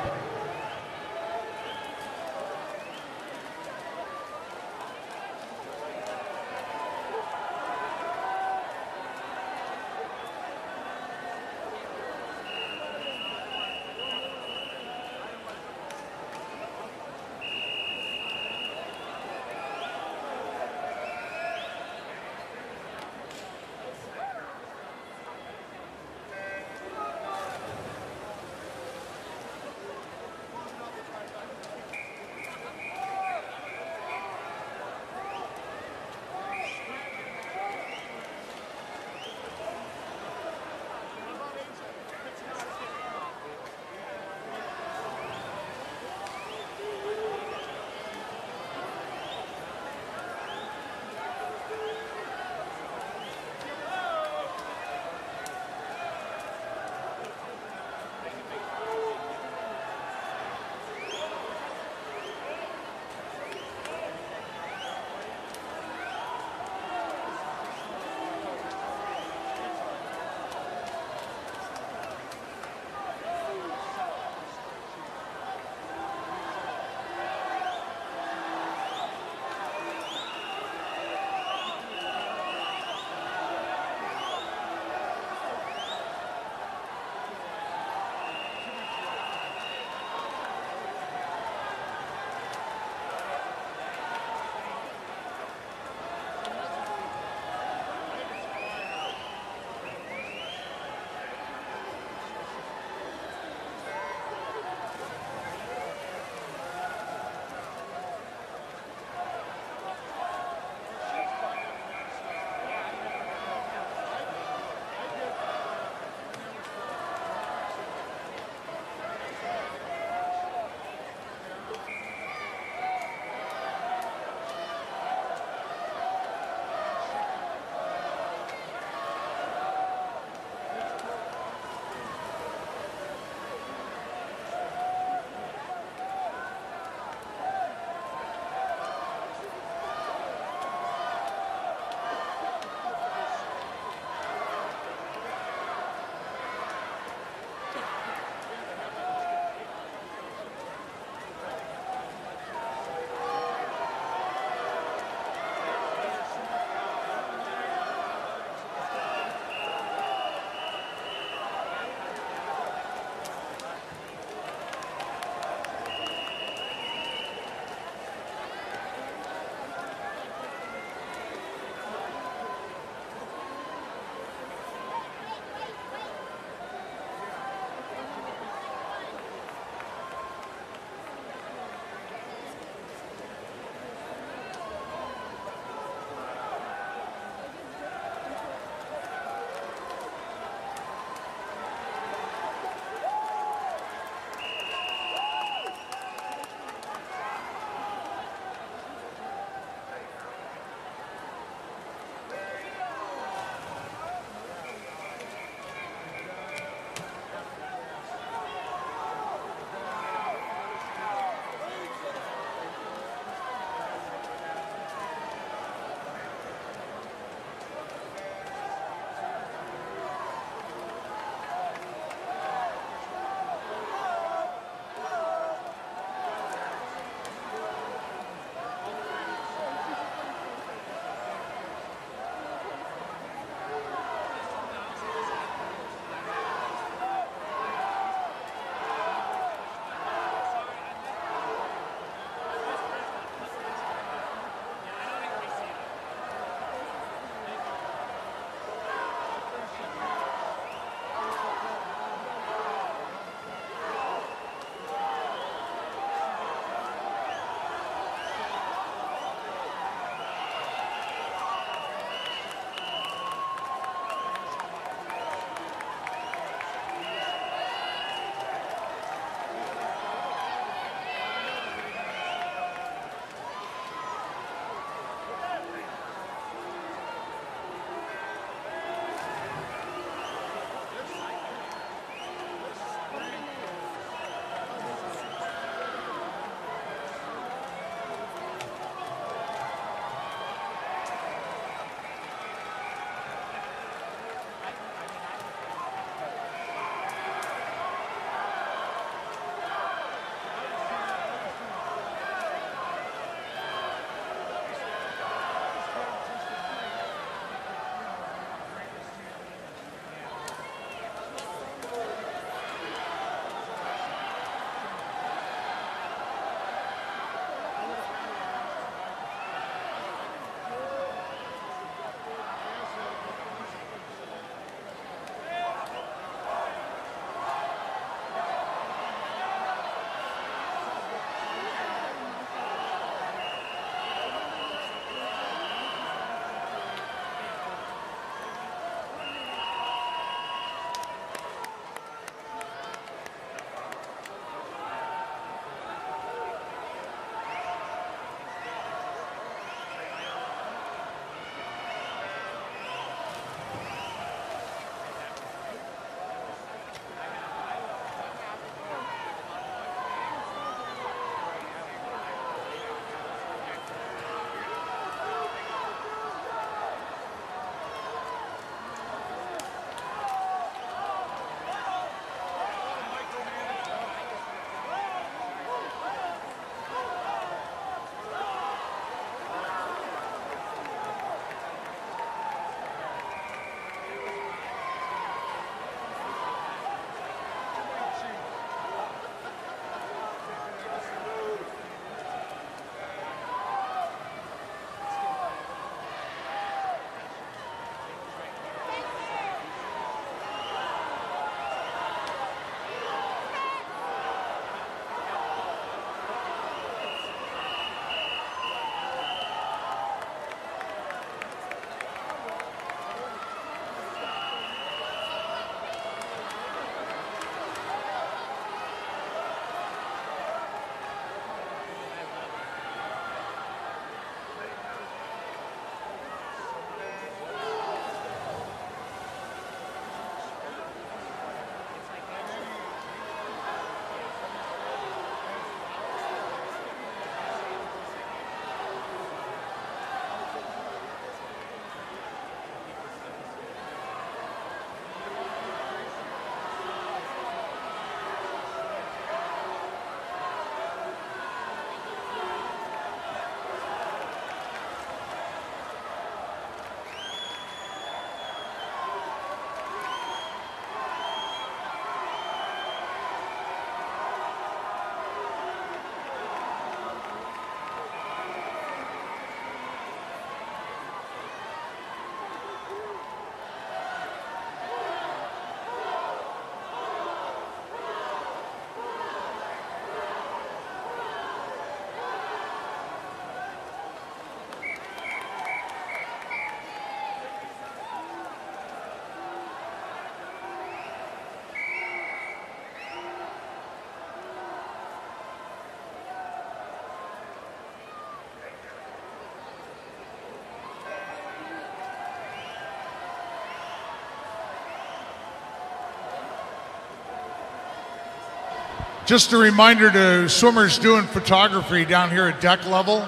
Just a reminder to swimmers doing photography down here at deck level,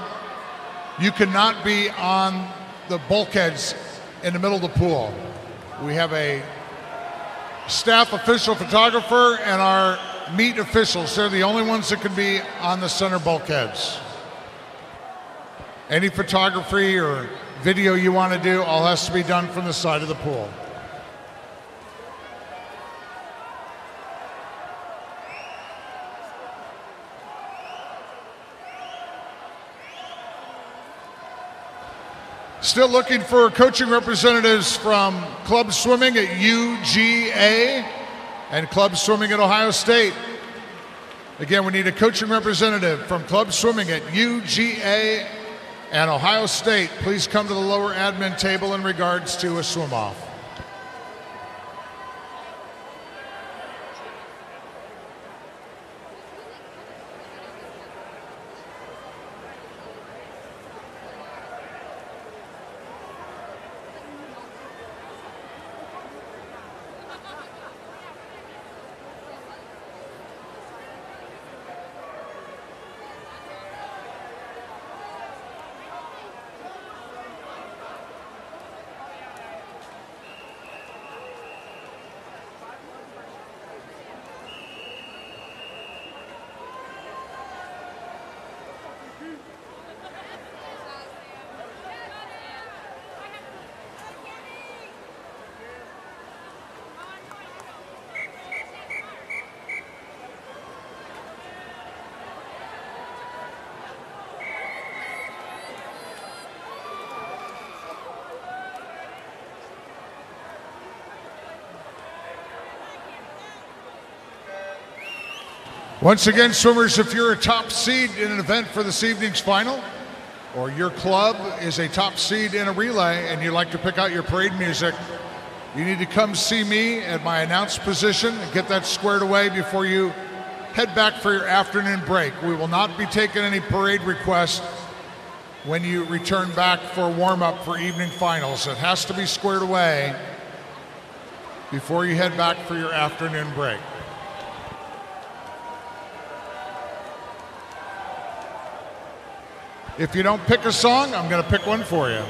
you cannot be on the bulkheads in the middle of the pool. We have a staff official photographer and our meet officials. They're the only ones that can be on the center bulkheads. Any photography or video you want to do, all has to be done from the side of the pool. Still looking for coaching representatives from Club Swimming at UGA and Club Swimming at Ohio State. Again, we need a coaching representative from Club Swimming at UGA and Ohio State. Please come to the lower admin table in regards to a swim off. Once again, swimmers, if you're a top seed in an event for this evening's final, or your club is a top seed in a relay and you'd like to pick out your parade music, you need to come see me at my announced position and get that squared away before you head back for your afternoon break. We will not be taking any parade requests when you return back for warm up for evening finals. It has to be squared away before you head back for your afternoon break. If you don't pick a song, I'm going to pick one for you.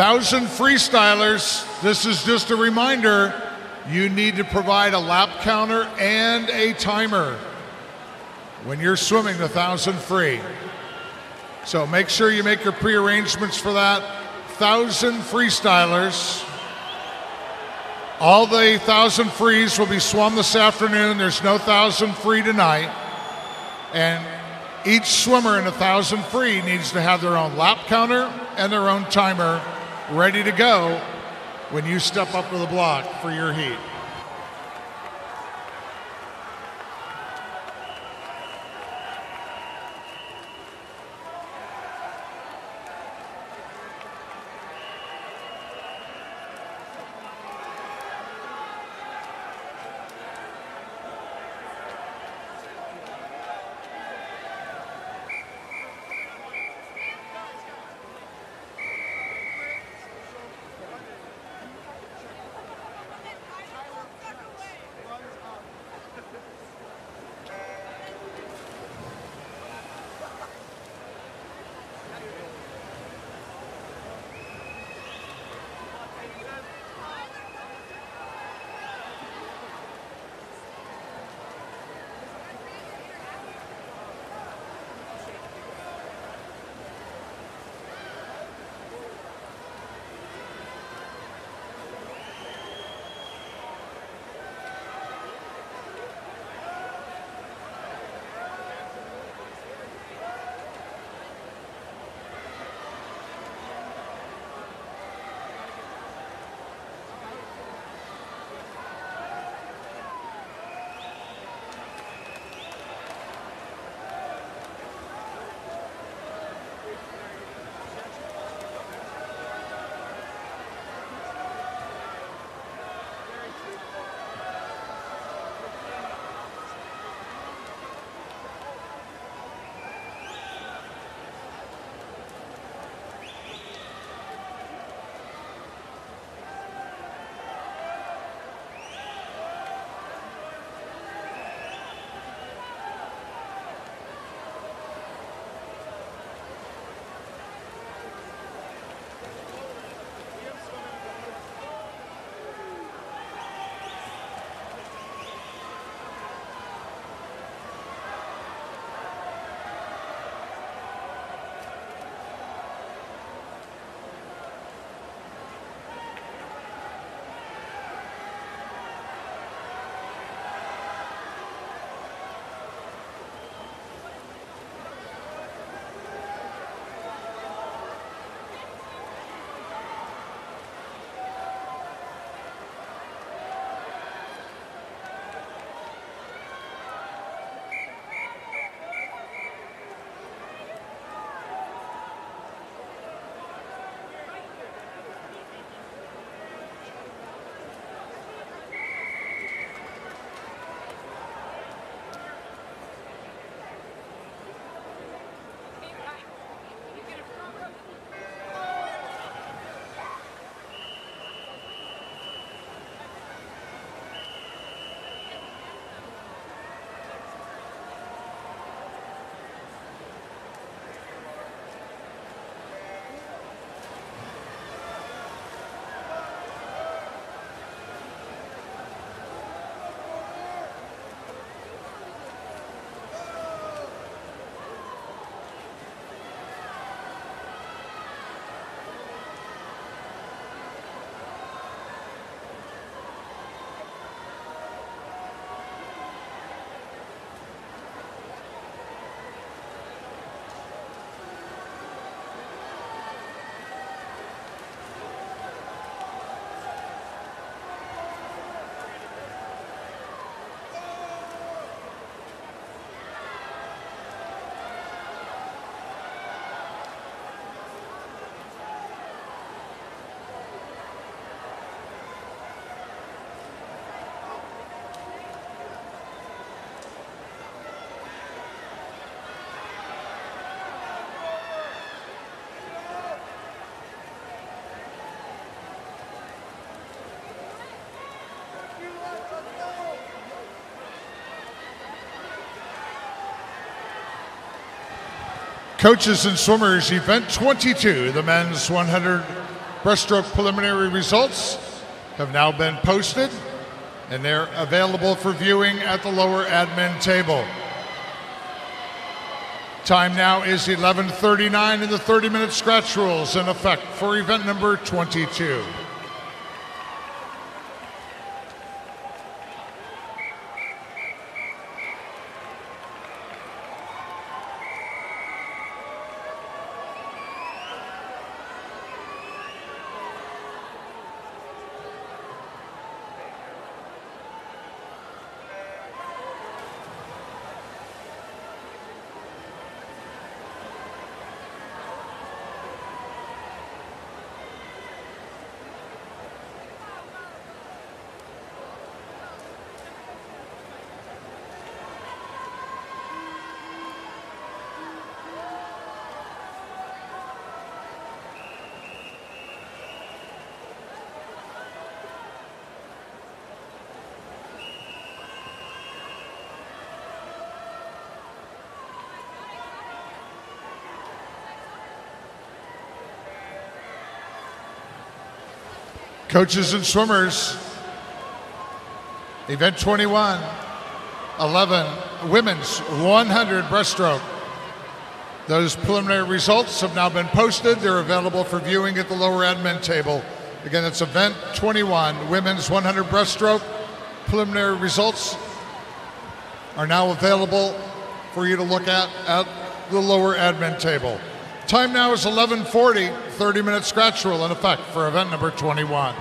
Thousand freestylers, this is just a reminder you need to provide a lap counter and a timer when you're swimming the thousand free. So make sure you make your pre arrangements for that. Thousand freestylers. All the thousand frees will be swum this afternoon. There's no thousand free tonight. And each swimmer in a thousand free needs to have their own lap counter and their own timer ready to go when you step up to the block for your heat. Coaches and swimmers, event 22, the men's 100 breaststroke preliminary results have now been posted and they're available for viewing at the lower admin table. Time now is 11:39 and the 30-minute scratch rules in effect for event number 22. Coaches and swimmers, event 21, 11, women's 100 breaststroke. Those preliminary results have now been posted. They're available for viewing at the lower admin table. Again, it's event 21, women's 100 breaststroke. Preliminary results are now available for you to look at at the lower admin table. Time now is 11:40. 30-minute scratch rule in effect for event number 21.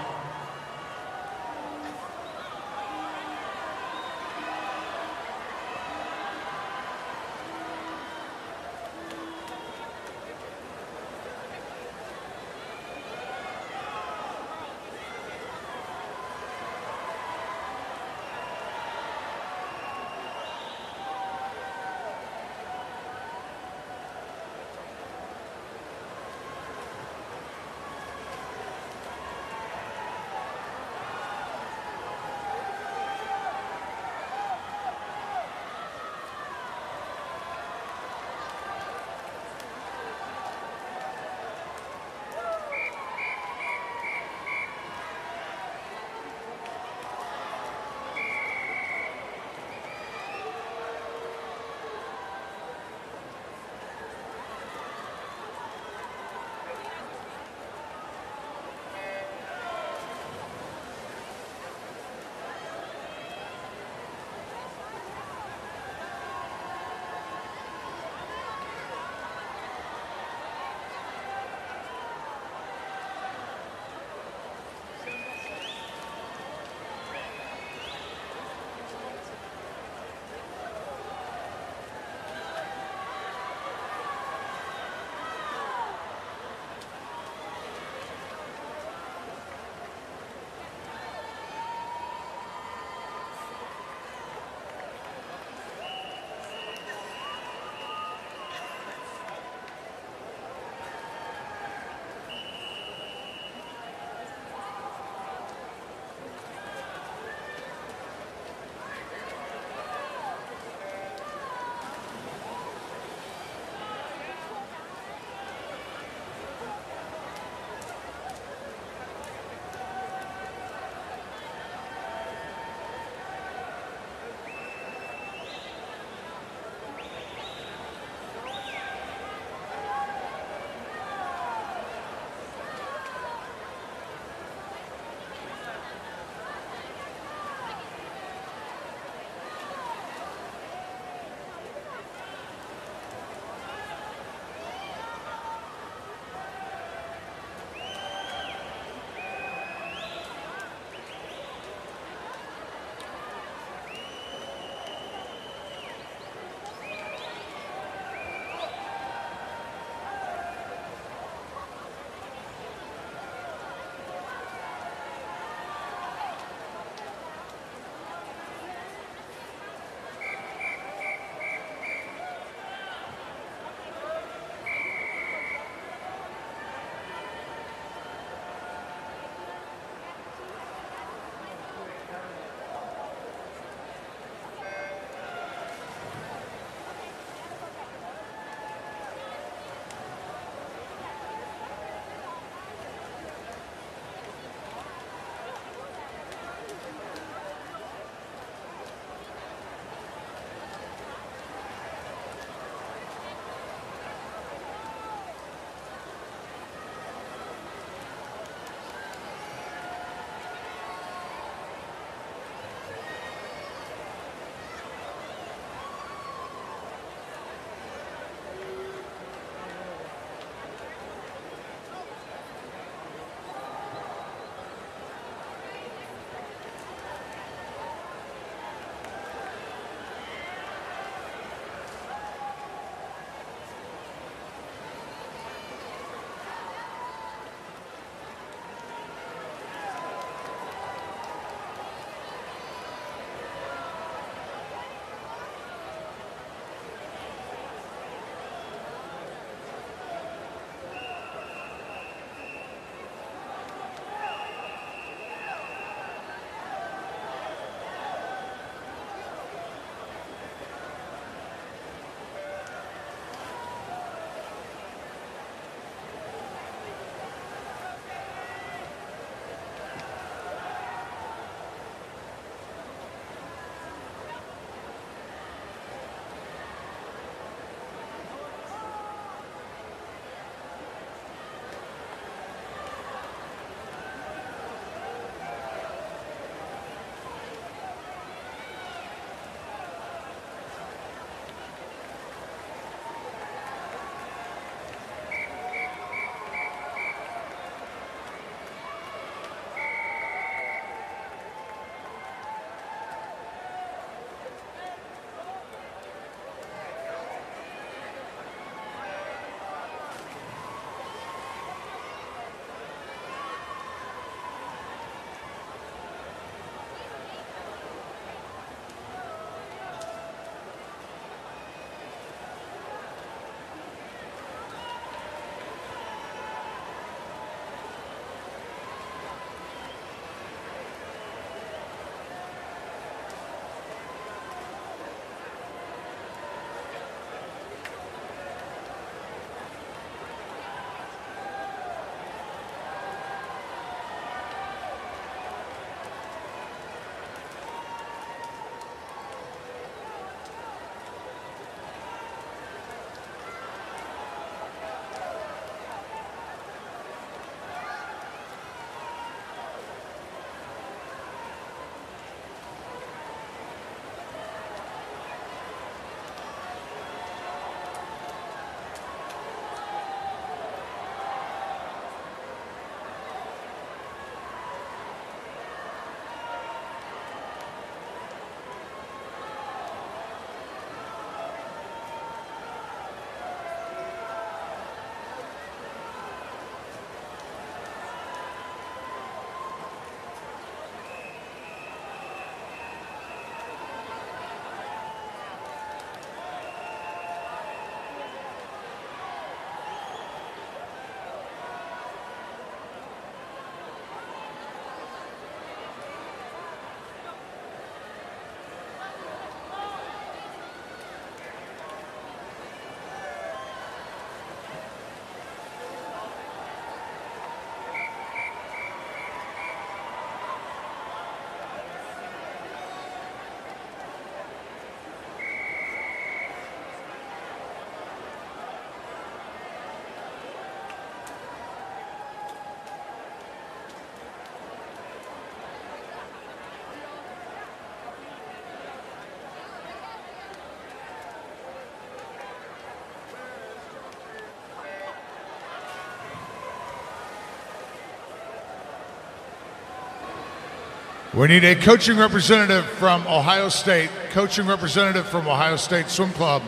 We need a coaching representative from Ohio State. Coaching representative from Ohio State Swim Club.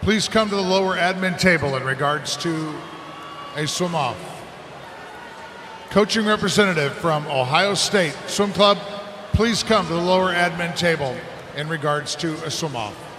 Please come to the lower admin table in regards to a swim off. Coaching representative from Ohio State Swim Club, please come to the lower admin table in regards to a swim off.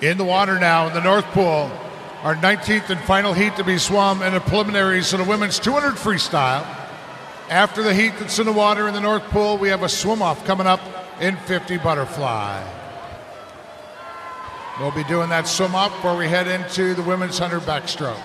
In the water now in the North Pool, our 19th and final heat to be swum in the preliminaries of the women's 200 freestyle. After the heat that's in the water in the North Pool, we have a swim off coming up in 50 butterfly. We'll be doing that swim off before we head into the women's 100 backstroke.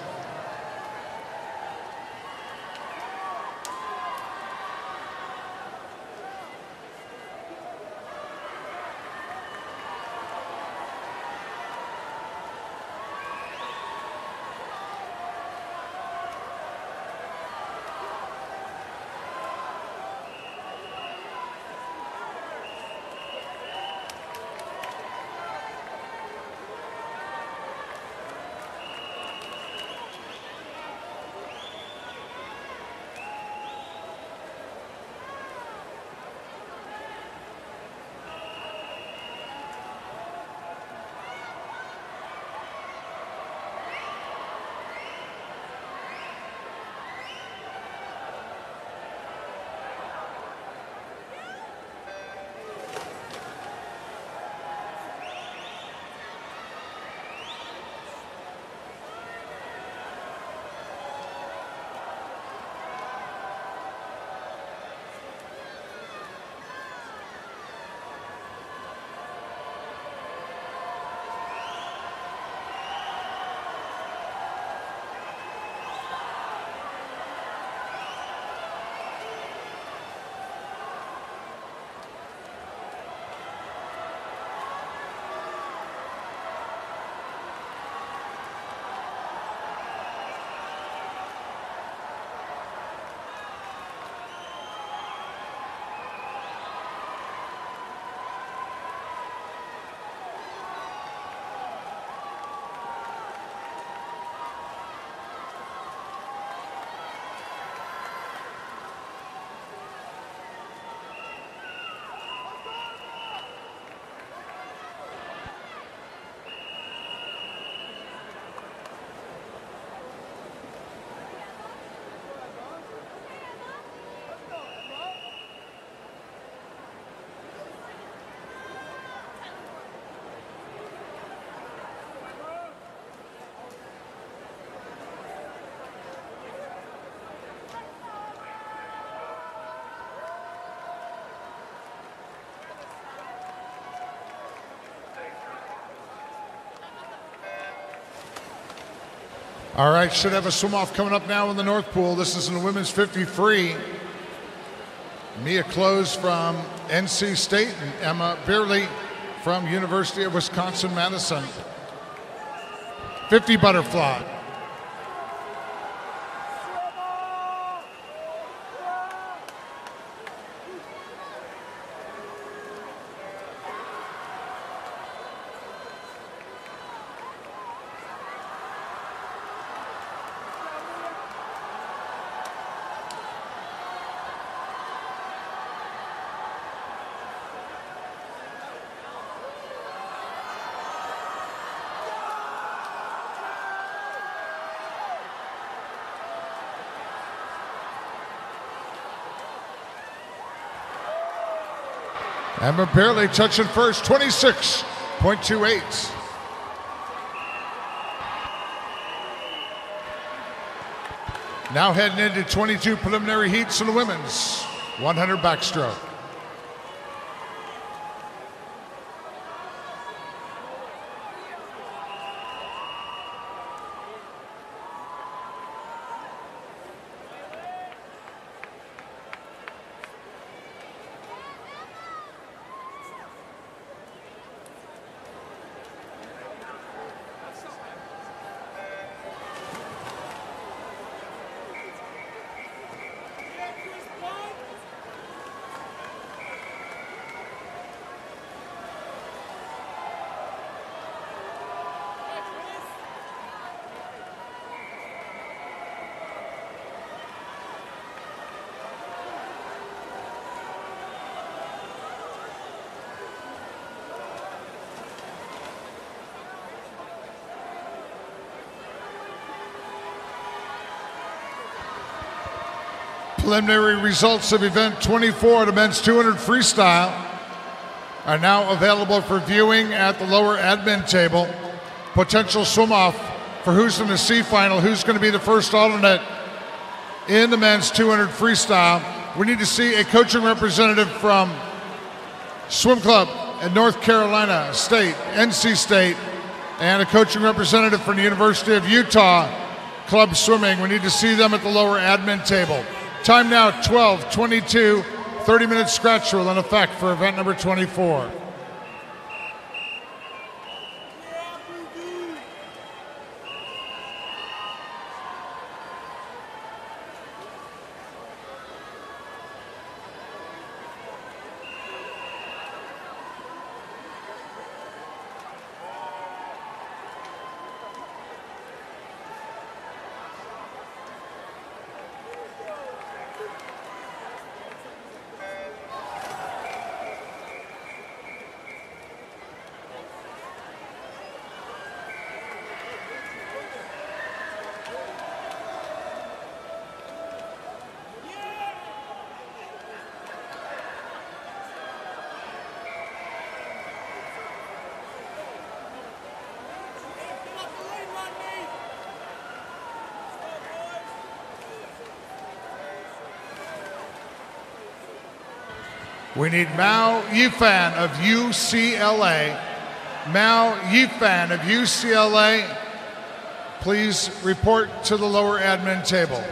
All right, should have a swim off coming up now in the North Pool. This is in the women's 50 free. Mia Close from NC State and Emma Beerley from University of Wisconsin Madison. 50 butterfly. Emma barely touching first, 26.28. Now heading into 22 preliminary heats in the women's 100 backstroke. Preliminary results of event 24, the men's 200 freestyle, are now available for viewing at the lower admin table. potential swim off for who's in the C final, who's going to be the first alternate in the men's 200 freestyle. We need to see a coaching representative from Swim Club at North Carolina State, NC State, and a coaching representative from the University of Utah Club Swimming. We need to see them at the lower admin table. Time now 12 22, 30 minute scratch rule in effect for event number 24. We need Mao Yifan of UCLA. Mao Yifan of UCLA, please report to the lower admin table.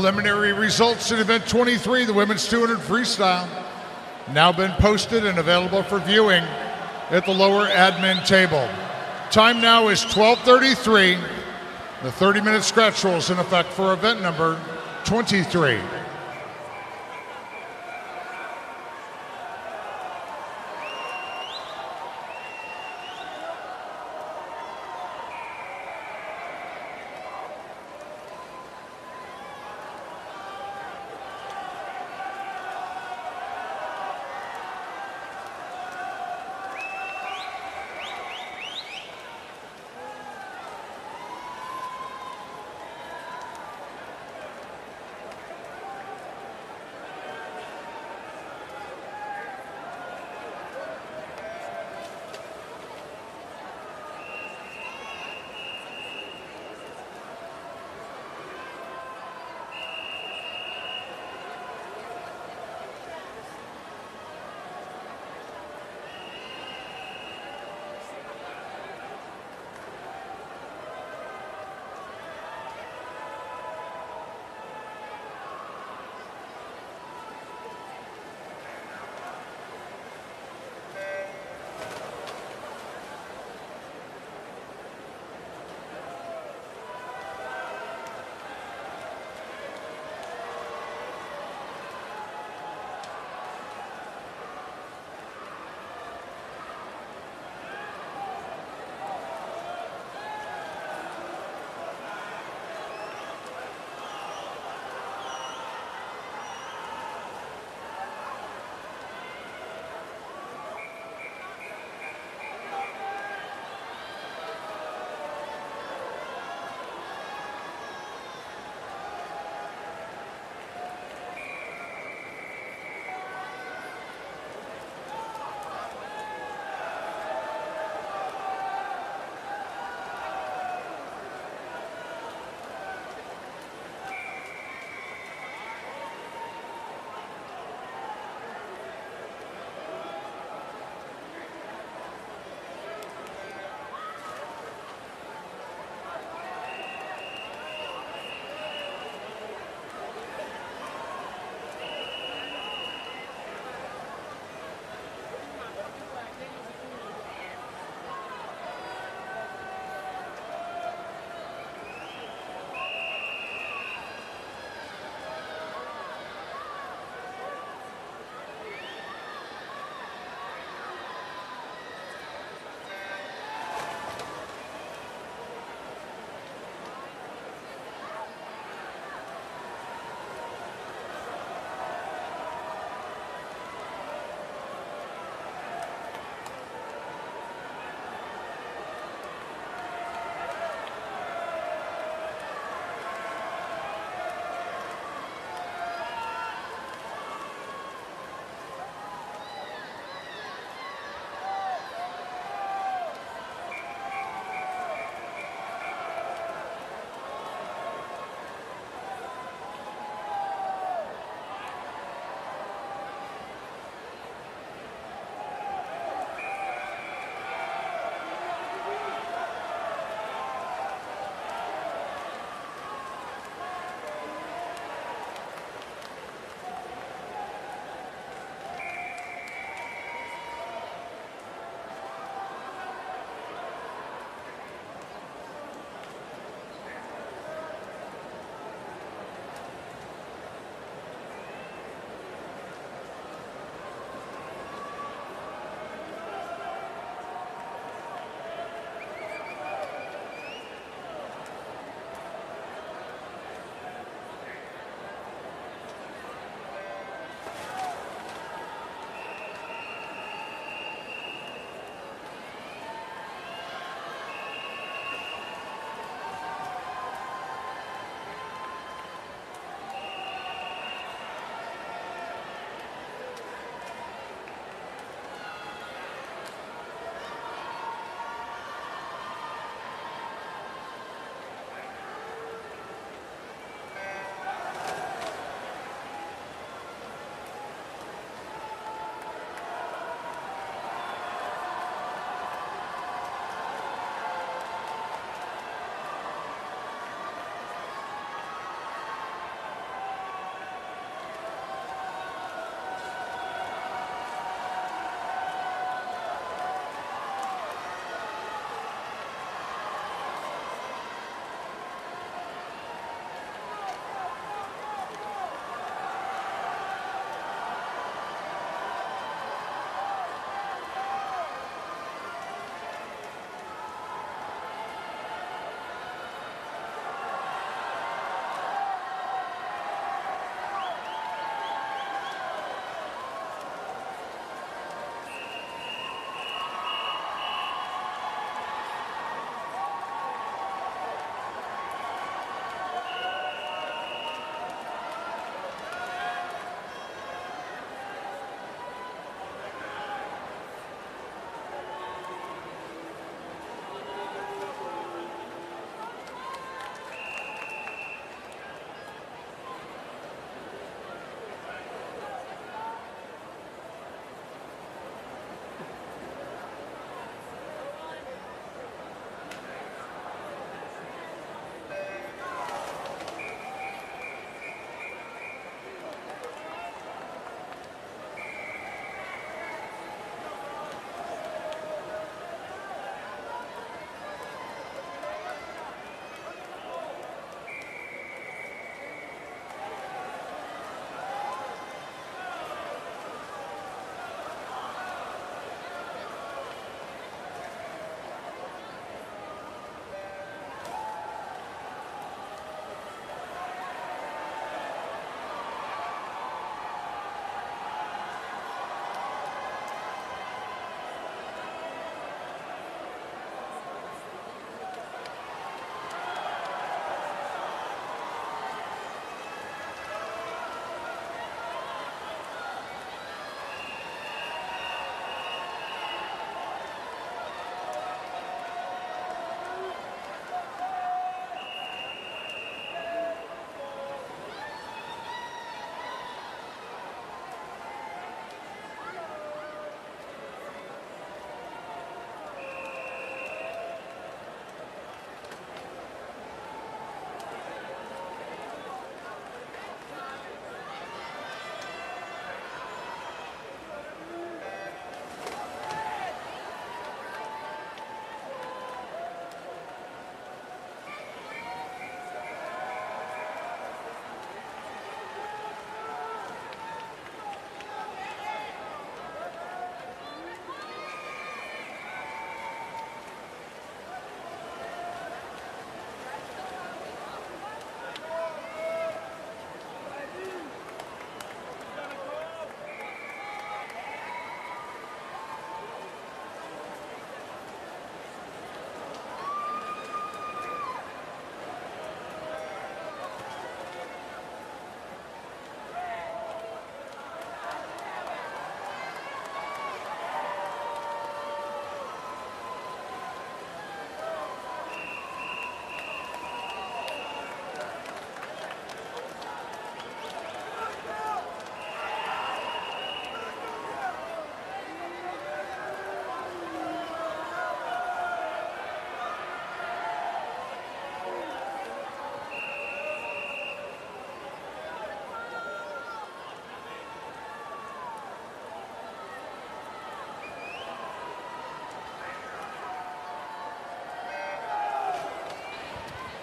Preliminary results in event 23, the women's 200 freestyle, now been posted and available for viewing at the lower admin table. Time now is 12:33. The 30-minute scratch rule is in effect for event number 23.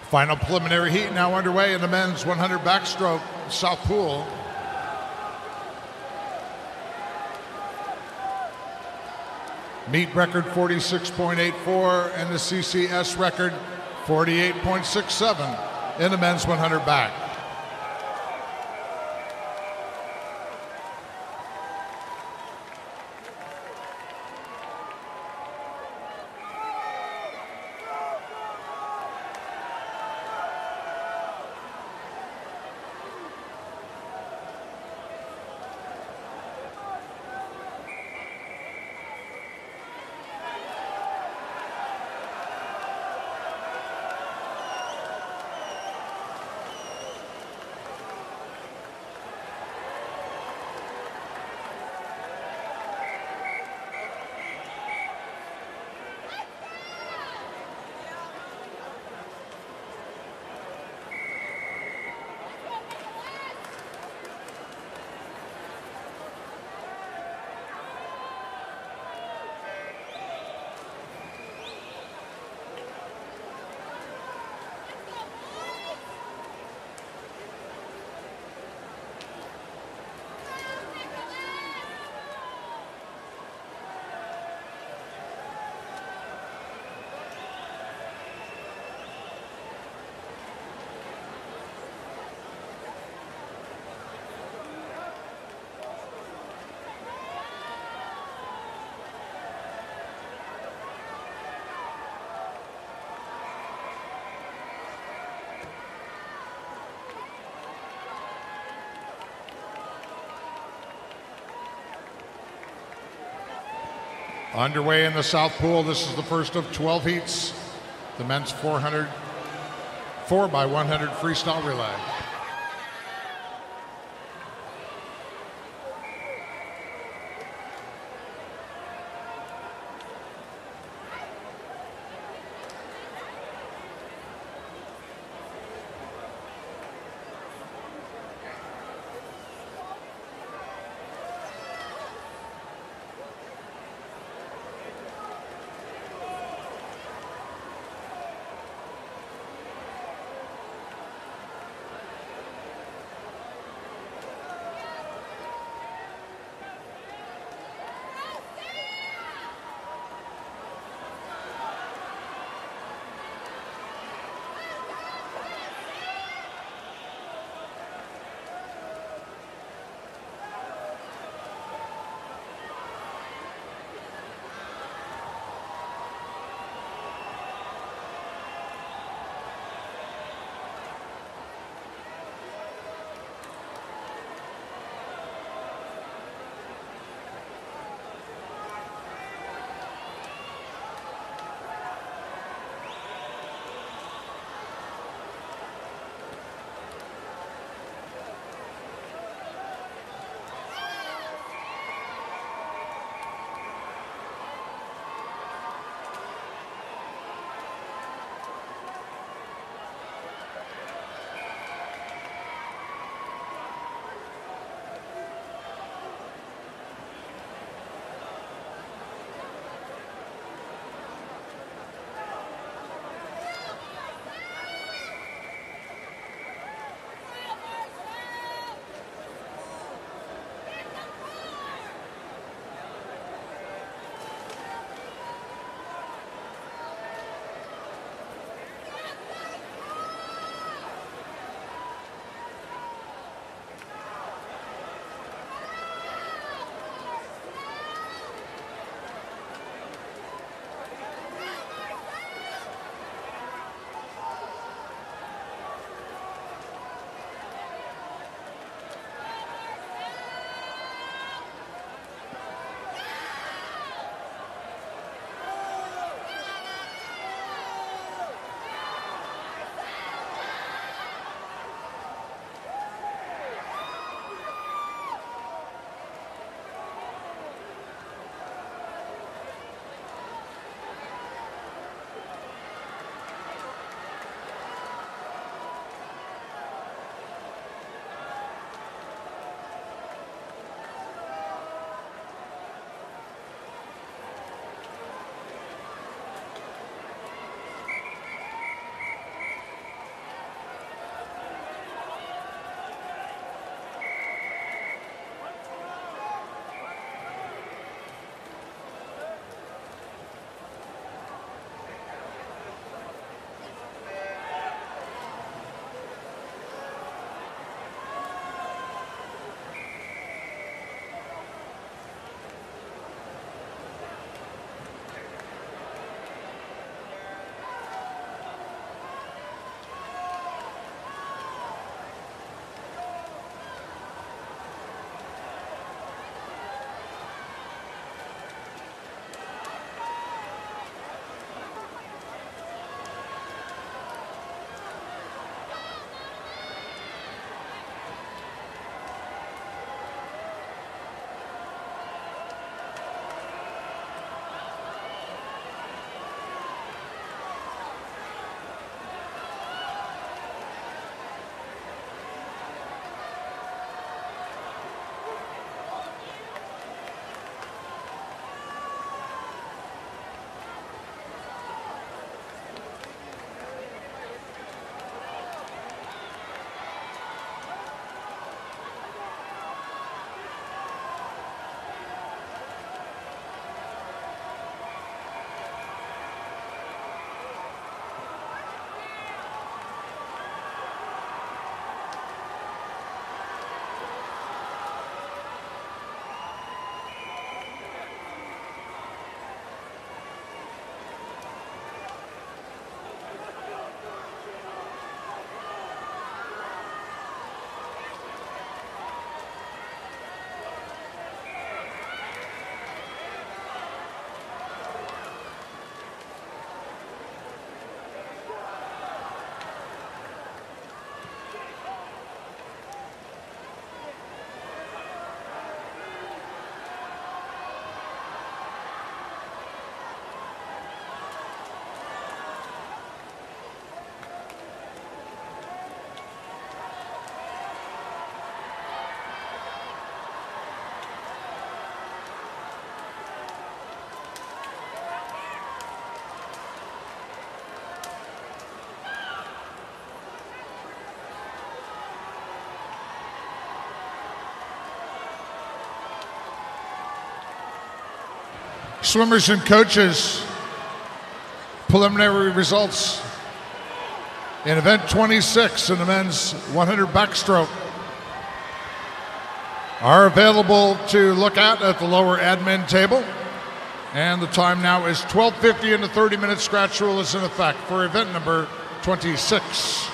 Final preliminary heat now underway in the men's 100 backstroke South Pool. Meet record 46.84 and the CCS record 48.67 in the men's 100 back. Underway in the South Pool. This is the first of 12 heats. The men's 400, 4 by 100 freestyle relay. Swimmers and coaches, preliminary results in event 26 in the men's 100 backstroke are available to look at at the lower admin table. And the time now is 12:50 and the 30-minute scratch rule is in effect for event number 26.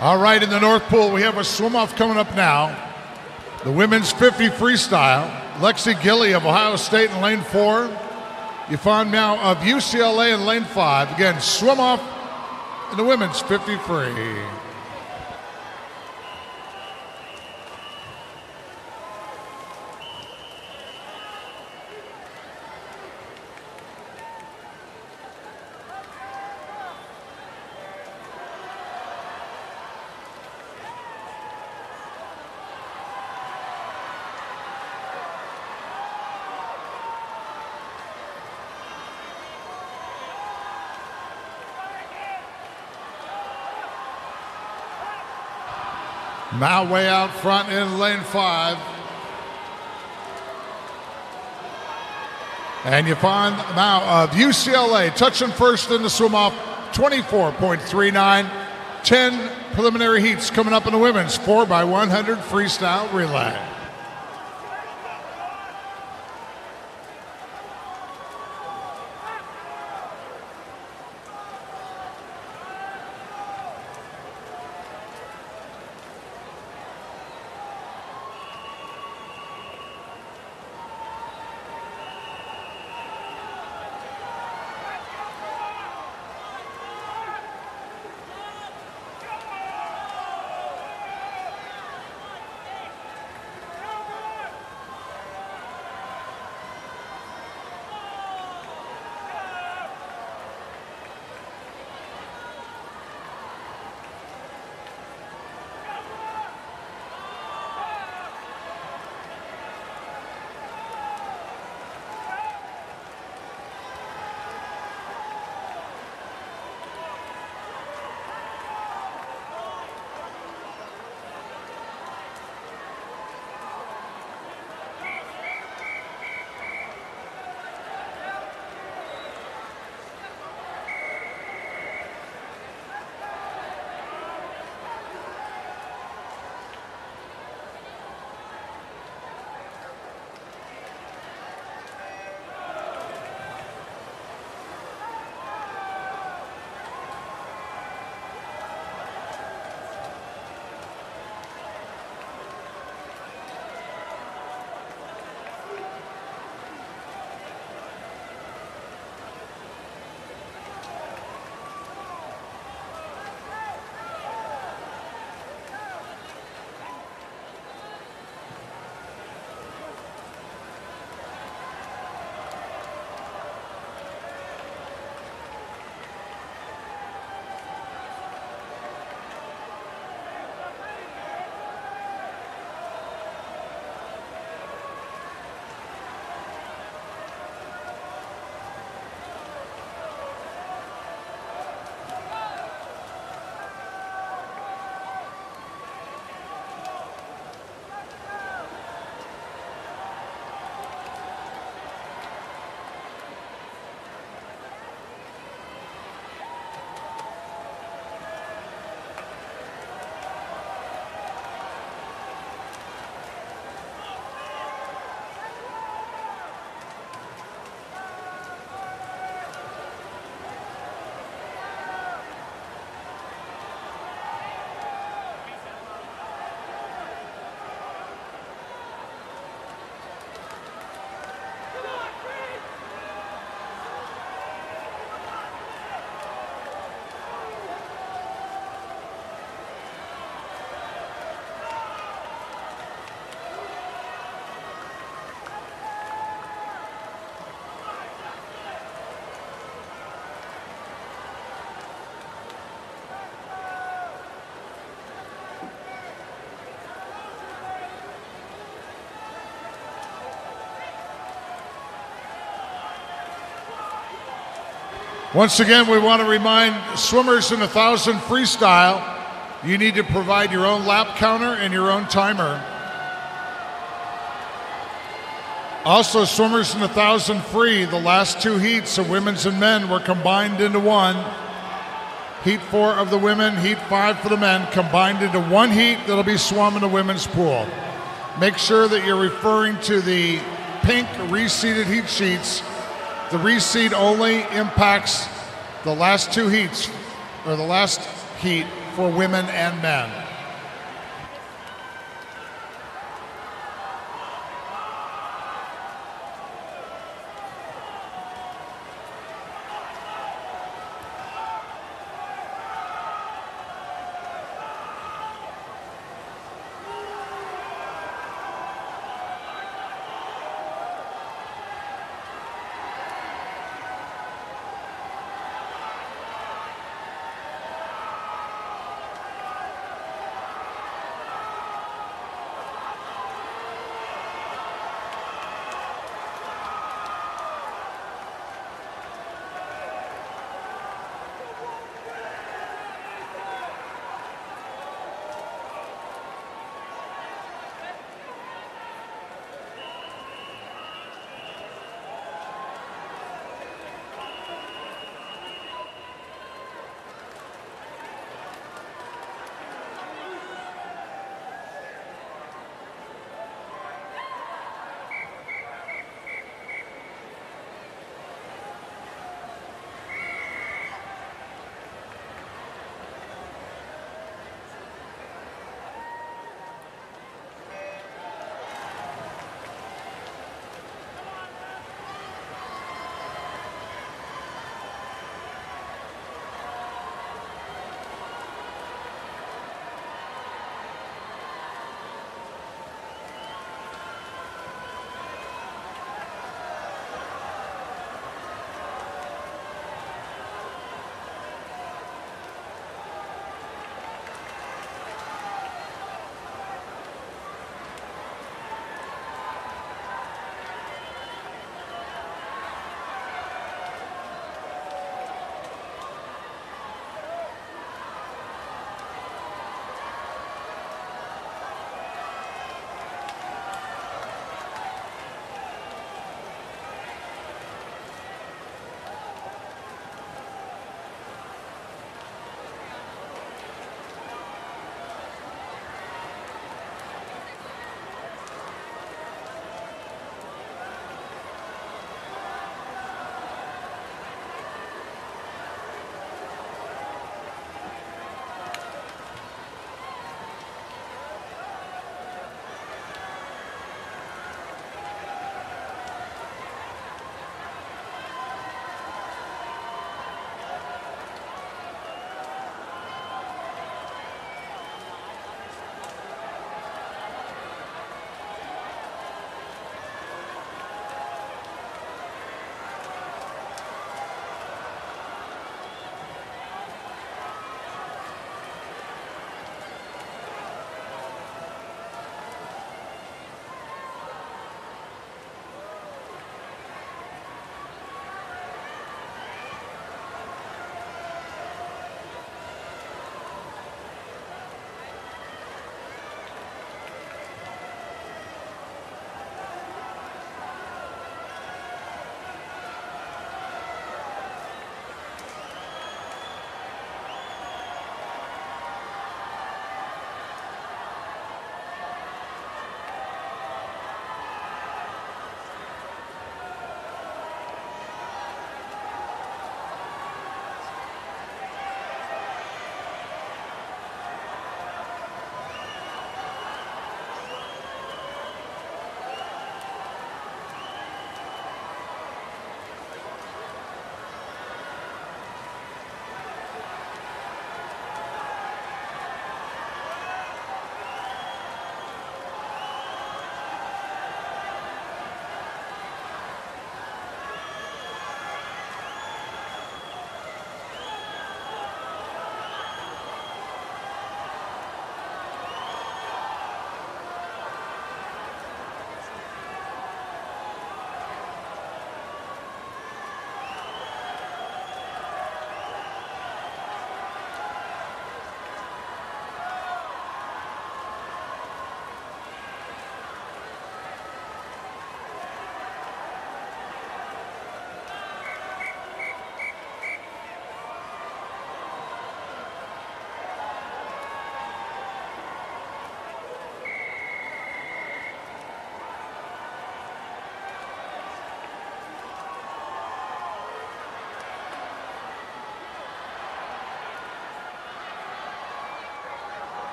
All right, in the North Pool, we have a swim off coming up now. The women's 50 freestyle. Lexi Gilly of Ohio State in lane four. Yvonne Mao of UCLA in lane five. Again, swim off in the women's 50 free. Mao way out front in lane five. And Yvonne Mao of UCLA uh, touching first in the swim off 24.39. 10 preliminary heats coming up in the women's 4 by 100 freestyle relay. Once again, we want to remind swimmers in a thousand freestyle you need to provide your own lap counter and your own timer. Also, swimmers in a thousand free, the last two heats of women's and men were combined into one. Heat four of the women, heat five for the men, combined into one heat that'll be swum in the women's pool. Make sure that you're referring to the pink reseeded heat sheets the reseed only impacts the last two heats, or the last heat for women and men.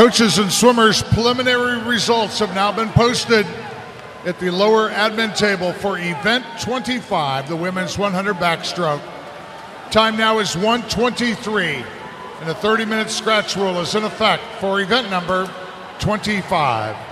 Coaches and swimmers' preliminary results have now been posted at the lower admin table for event 25, the women's 100 backstroke. Time now is 123, and a 30 minute scratch rule is in effect for event number 25.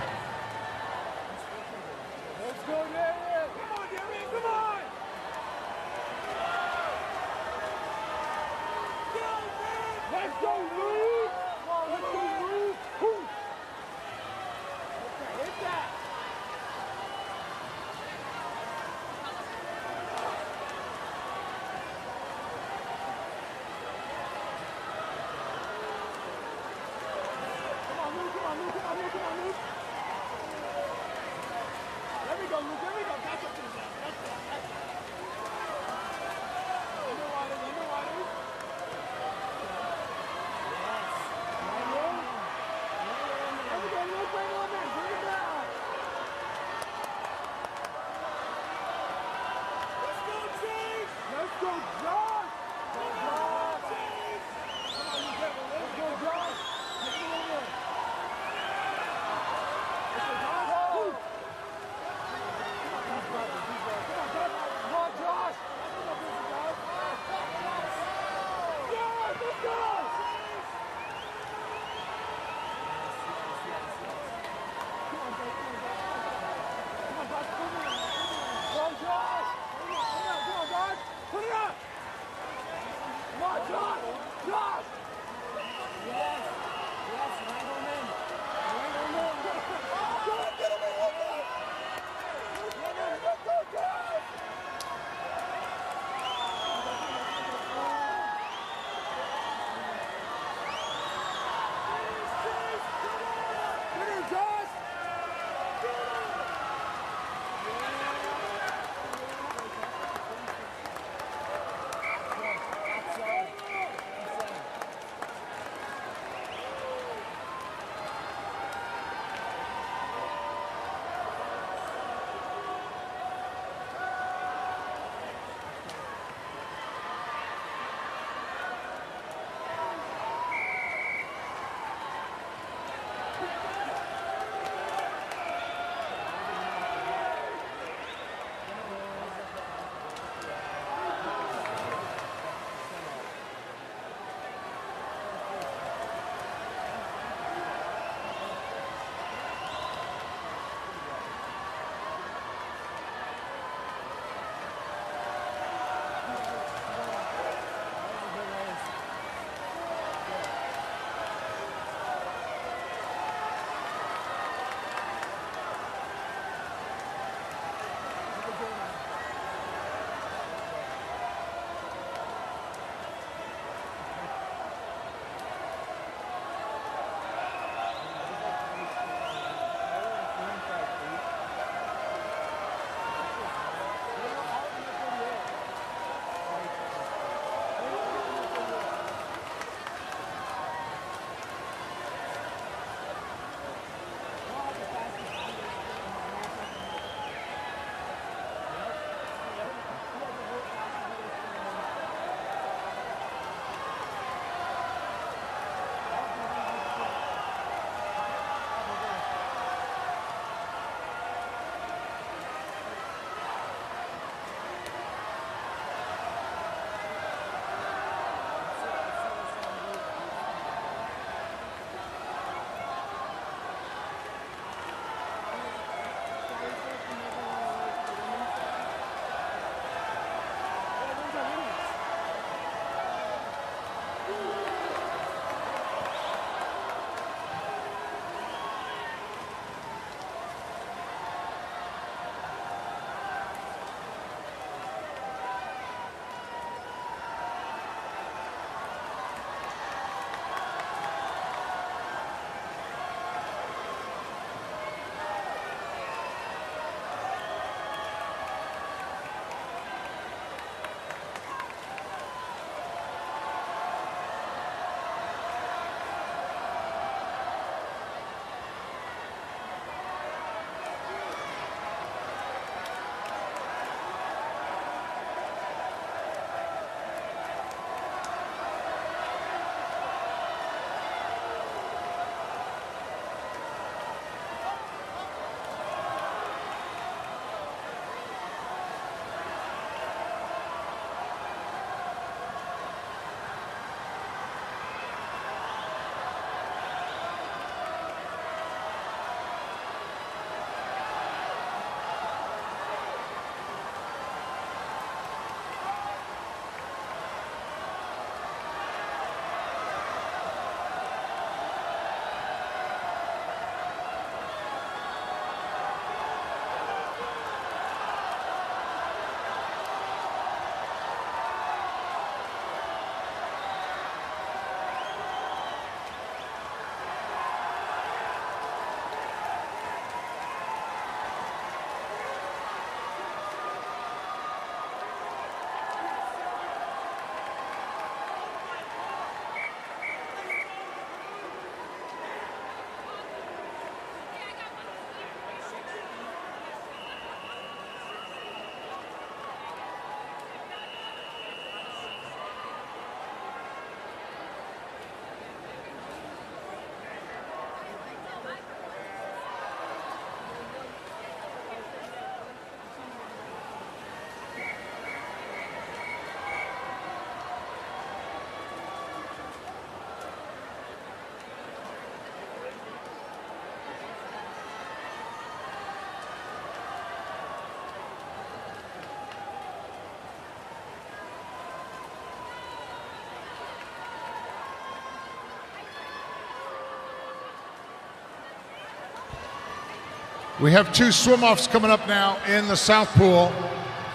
We have two swim offs coming up now in the South Pool.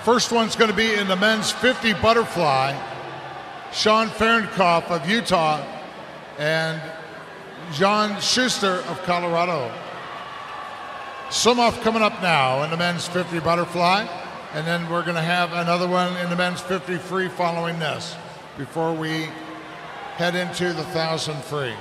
First one's going to be in the men's 50 butterfly. Sean Fahrenkopf of Utah and John Schuster of Colorado. Swim off coming up now in the men's 50 butterfly. And then we're going to have another one in the men's 50 free following this before we head into the 1,000 free.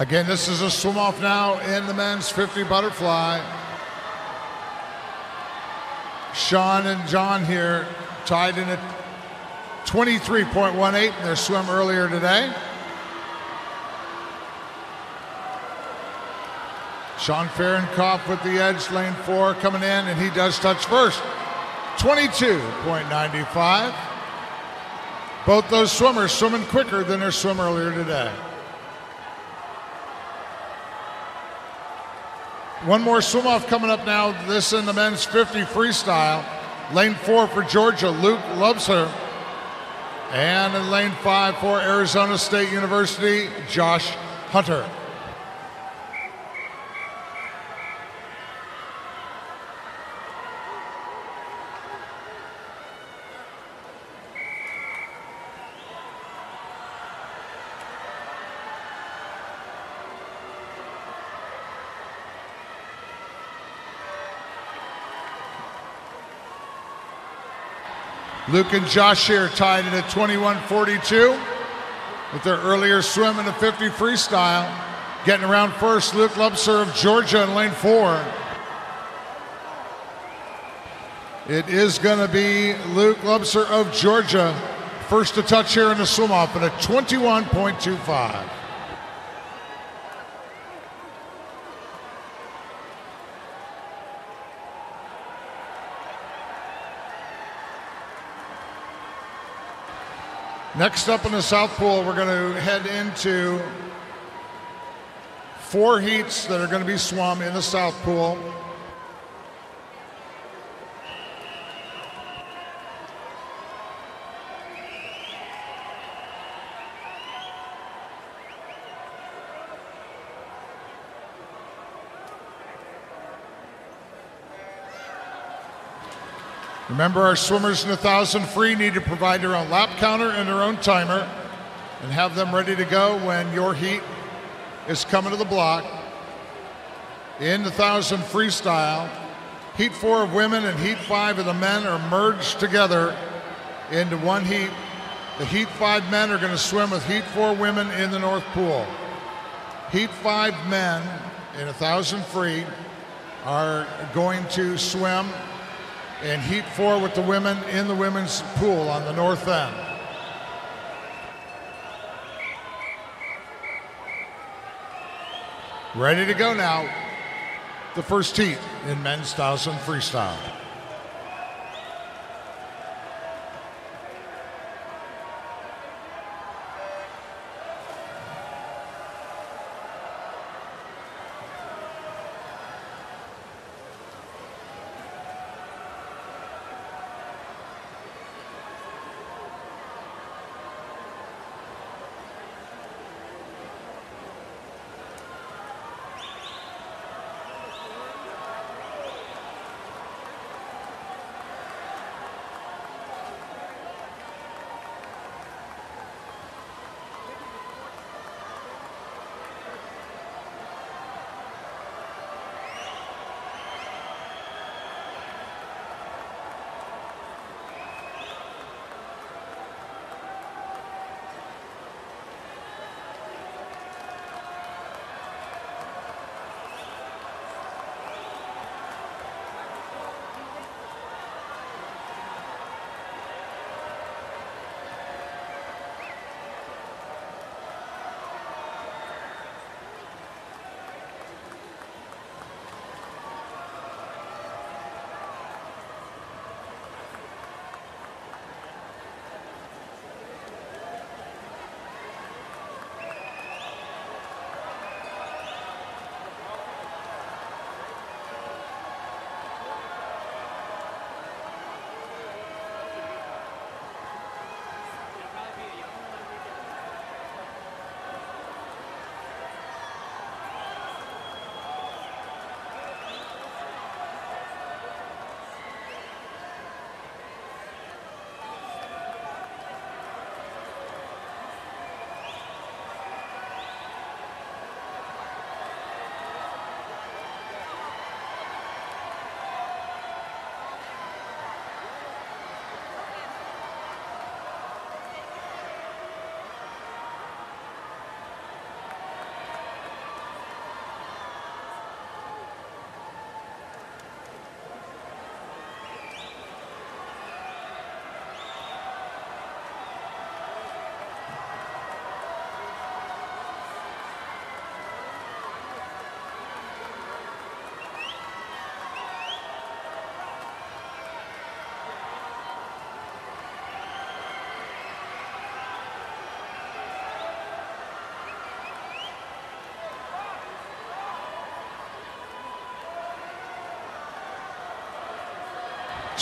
Again, this is a swim off now in the men's 50 butterfly. Sean and John here tied in at 23.18 in their swim earlier today. Sean Fahrenkopf with the edge, lane four coming in, and he does touch first. 22.95. Both those swimmers swimming quicker than their swim earlier today. One more swim off coming up now. This in the men's 50 freestyle. Lane four for Georgia, Luke Lubser. And in lane five for Arizona State University, Josh Hunter. Luke and Josh here tied in at 21-42 with their earlier swim in the 50 freestyle. Getting around first, Luke Lubser of Georgia in lane four. It is going to be Luke Lubser of Georgia, first to touch here in the swim off at a 21.25. Next up in the South Pool, we're going to head into four heats that are going to be swum in the South Pool. Remember, our swimmers in the 1,000 free need to provide their own lap counter and their own timer and have them ready to go when your heat is coming to the block. In the 1,000 freestyle, heat four of women and heat five of the men are merged together into one heat. The heat five men are going to swim with heat four women in the North Pool. Heat five men in a 1,000 free are going to swim and Heat 4 with the women in the women's pool on the north end. Ready to go now. The first heat in men's 1000 freestyle.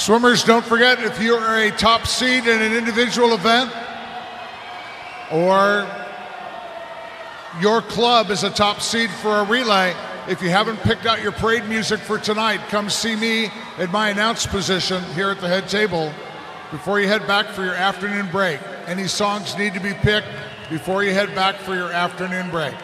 Swimmers, don't forget if you are a top seed in an individual event or your club is a top seed for a relay, if you haven't picked out your parade music for tonight, come see me at my announce position here at the head table before you head back for your afternoon break. Any songs need to be picked before you head back for your afternoon break.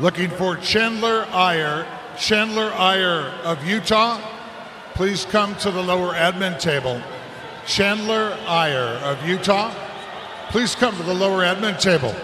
Looking for Chandler Iyer. Chandler Iyer of Utah, please come to the lower admin table. Chandler Iyer of Utah, please come to the lower admin table.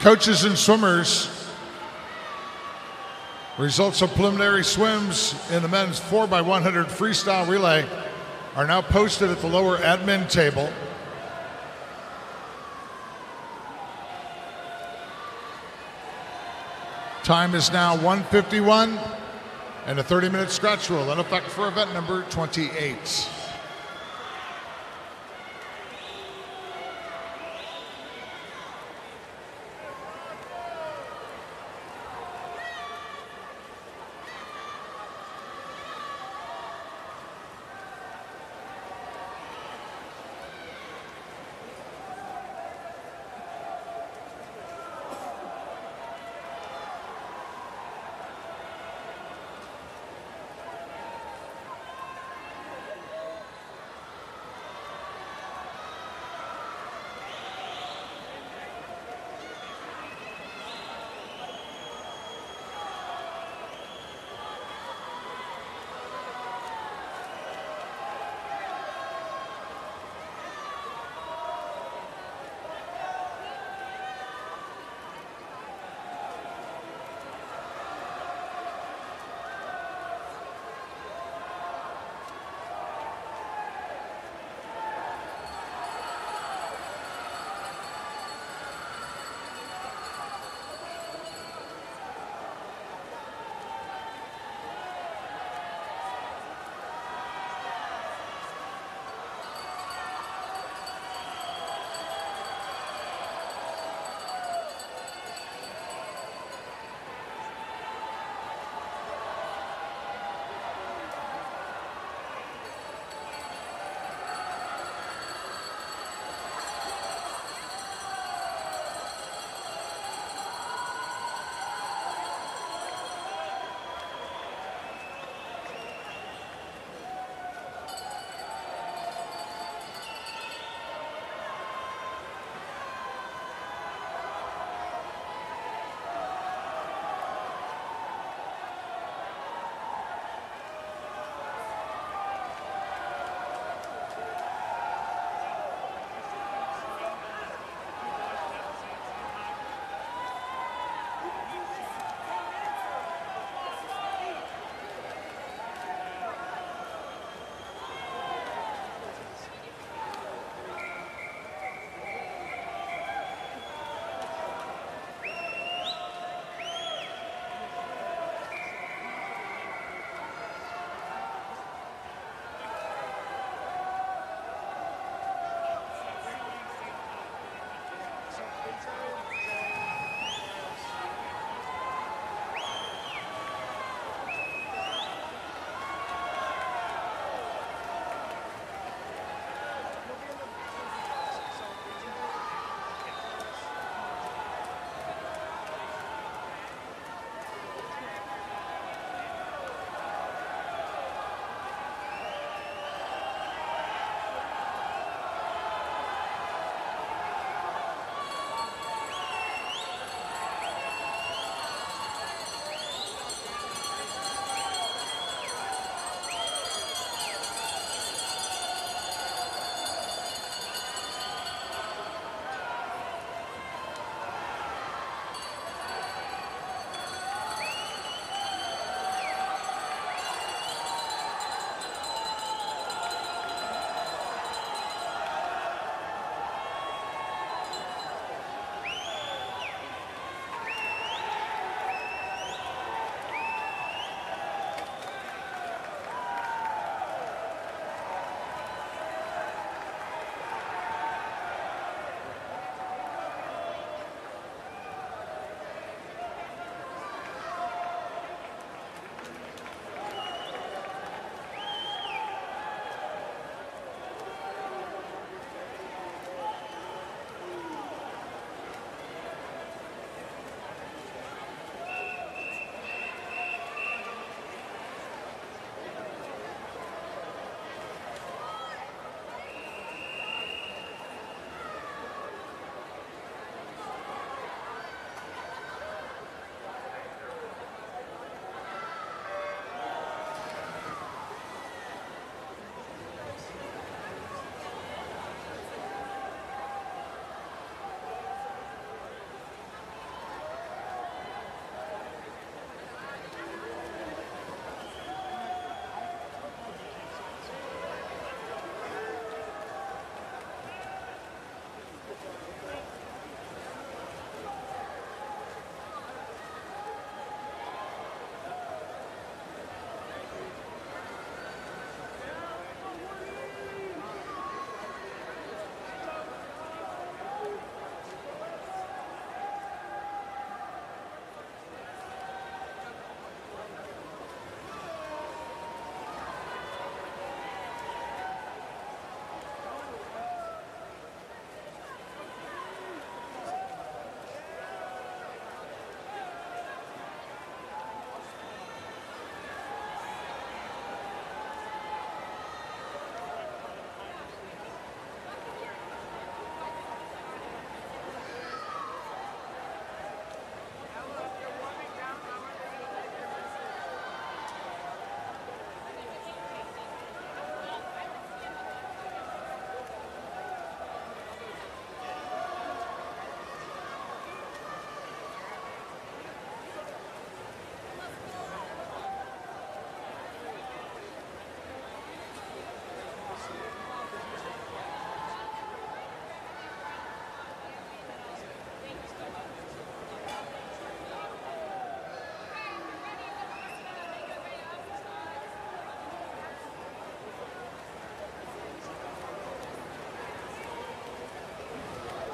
Coaches and swimmers, results of preliminary swims in the men's 4x100 freestyle relay are now posted at the lower admin table. Time is now 151 and a 30 minute scratch rule in effect for event number 28.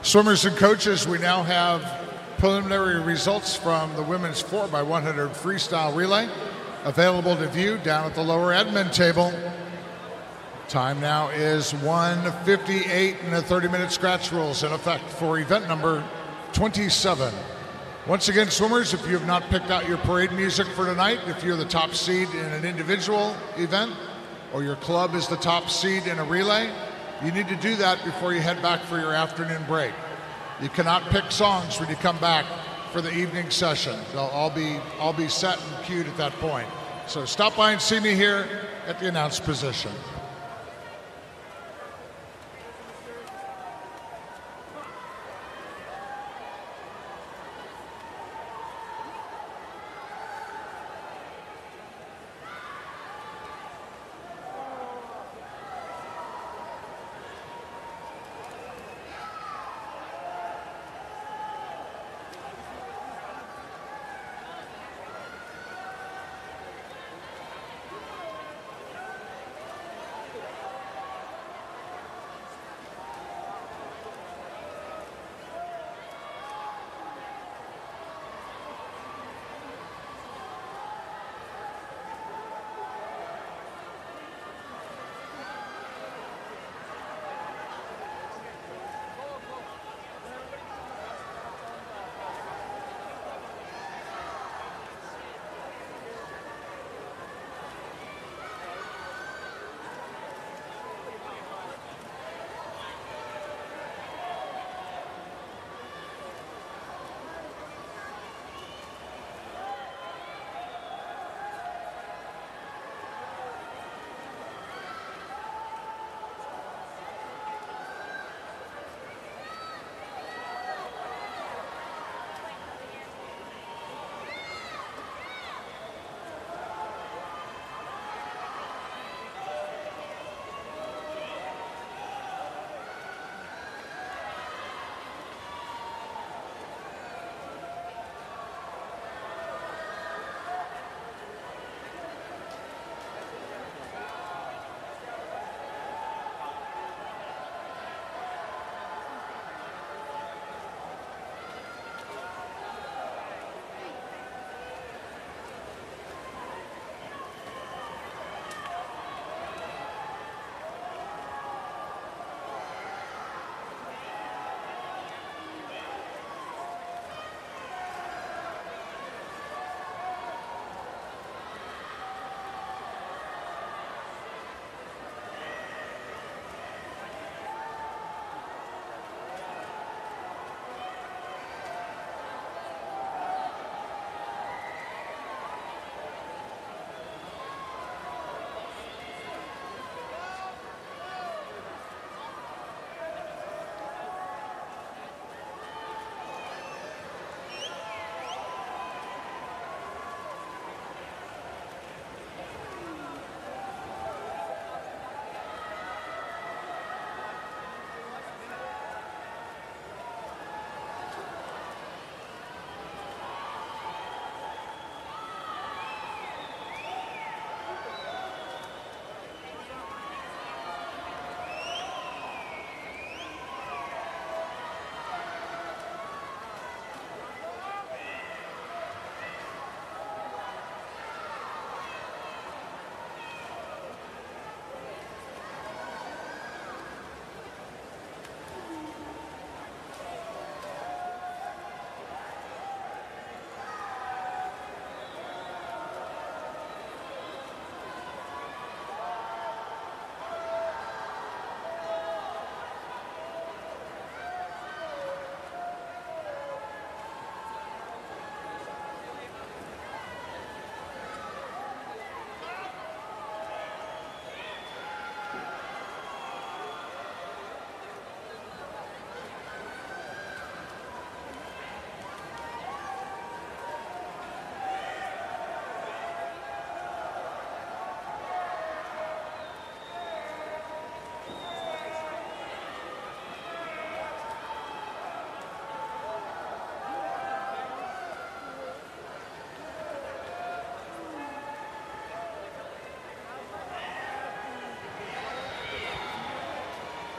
Swimmers and coaches, we now have preliminary results from the women's 4x100 freestyle relay available to view down at the lower admin table. Time now is 1:58, and the 30 minute scratch rules in effect for event number 27. Once again, swimmers, if you have not picked out your parade music for tonight, if you're the top seed in an individual event or your club is the top seed in a relay, you need to do that before you head back for your afternoon break. You cannot pick songs when you come back for the evening session. They'll all be all be set and queued at that point. So stop by and see me here at the announced position.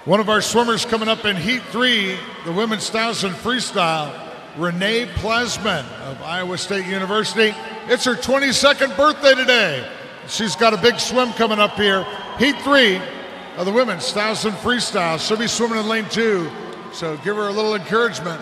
One of our swimmers coming up in Heat 3, the women's 1,000 freestyle, Renee Plasman of Iowa State University. It's her 22nd birthday today. She's got a big swim coming up here. Heat 3 of the women's 1,000 freestyle. She'll be swimming in lane 2, so give her a little encouragement.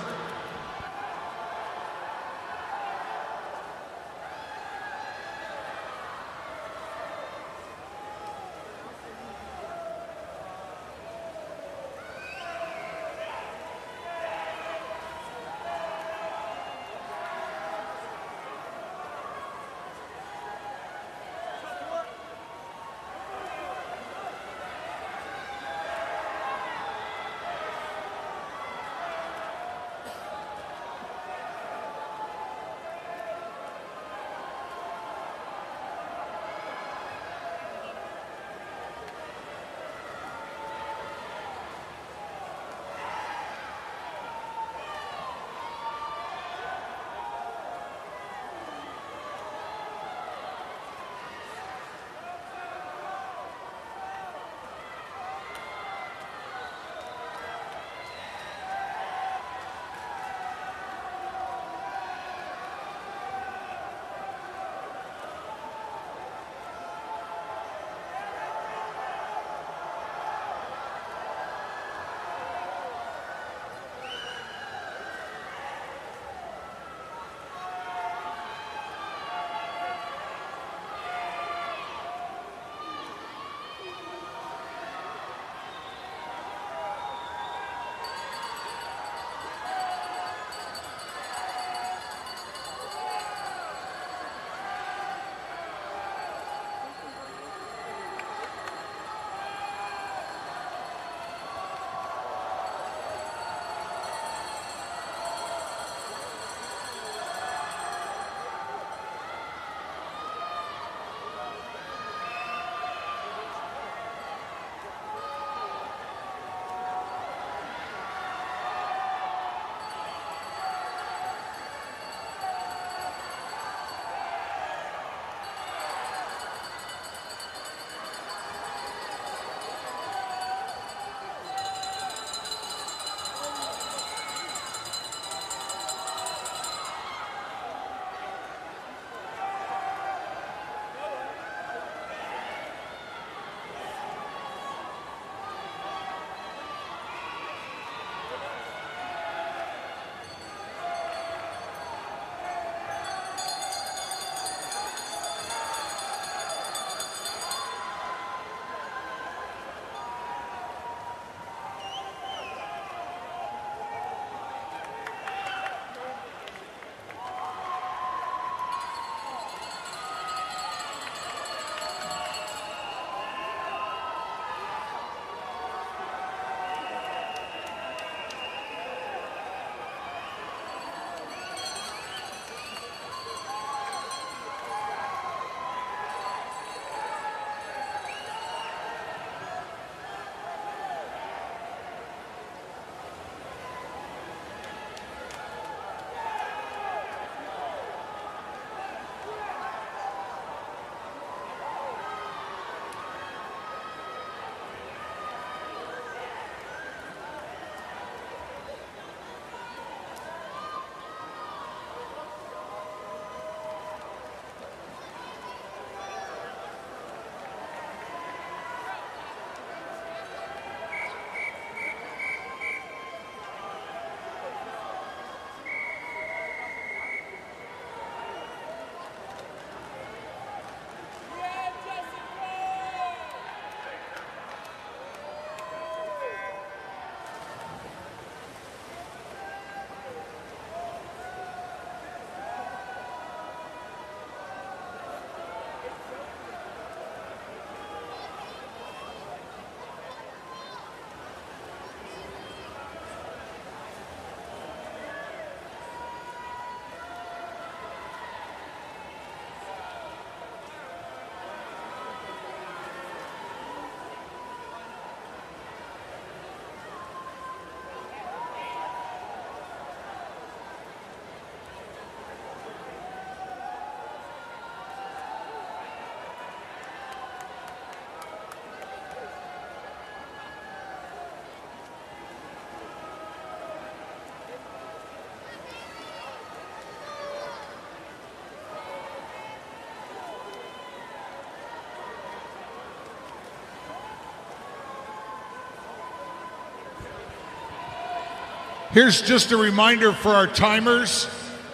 Here's just a reminder for our timers.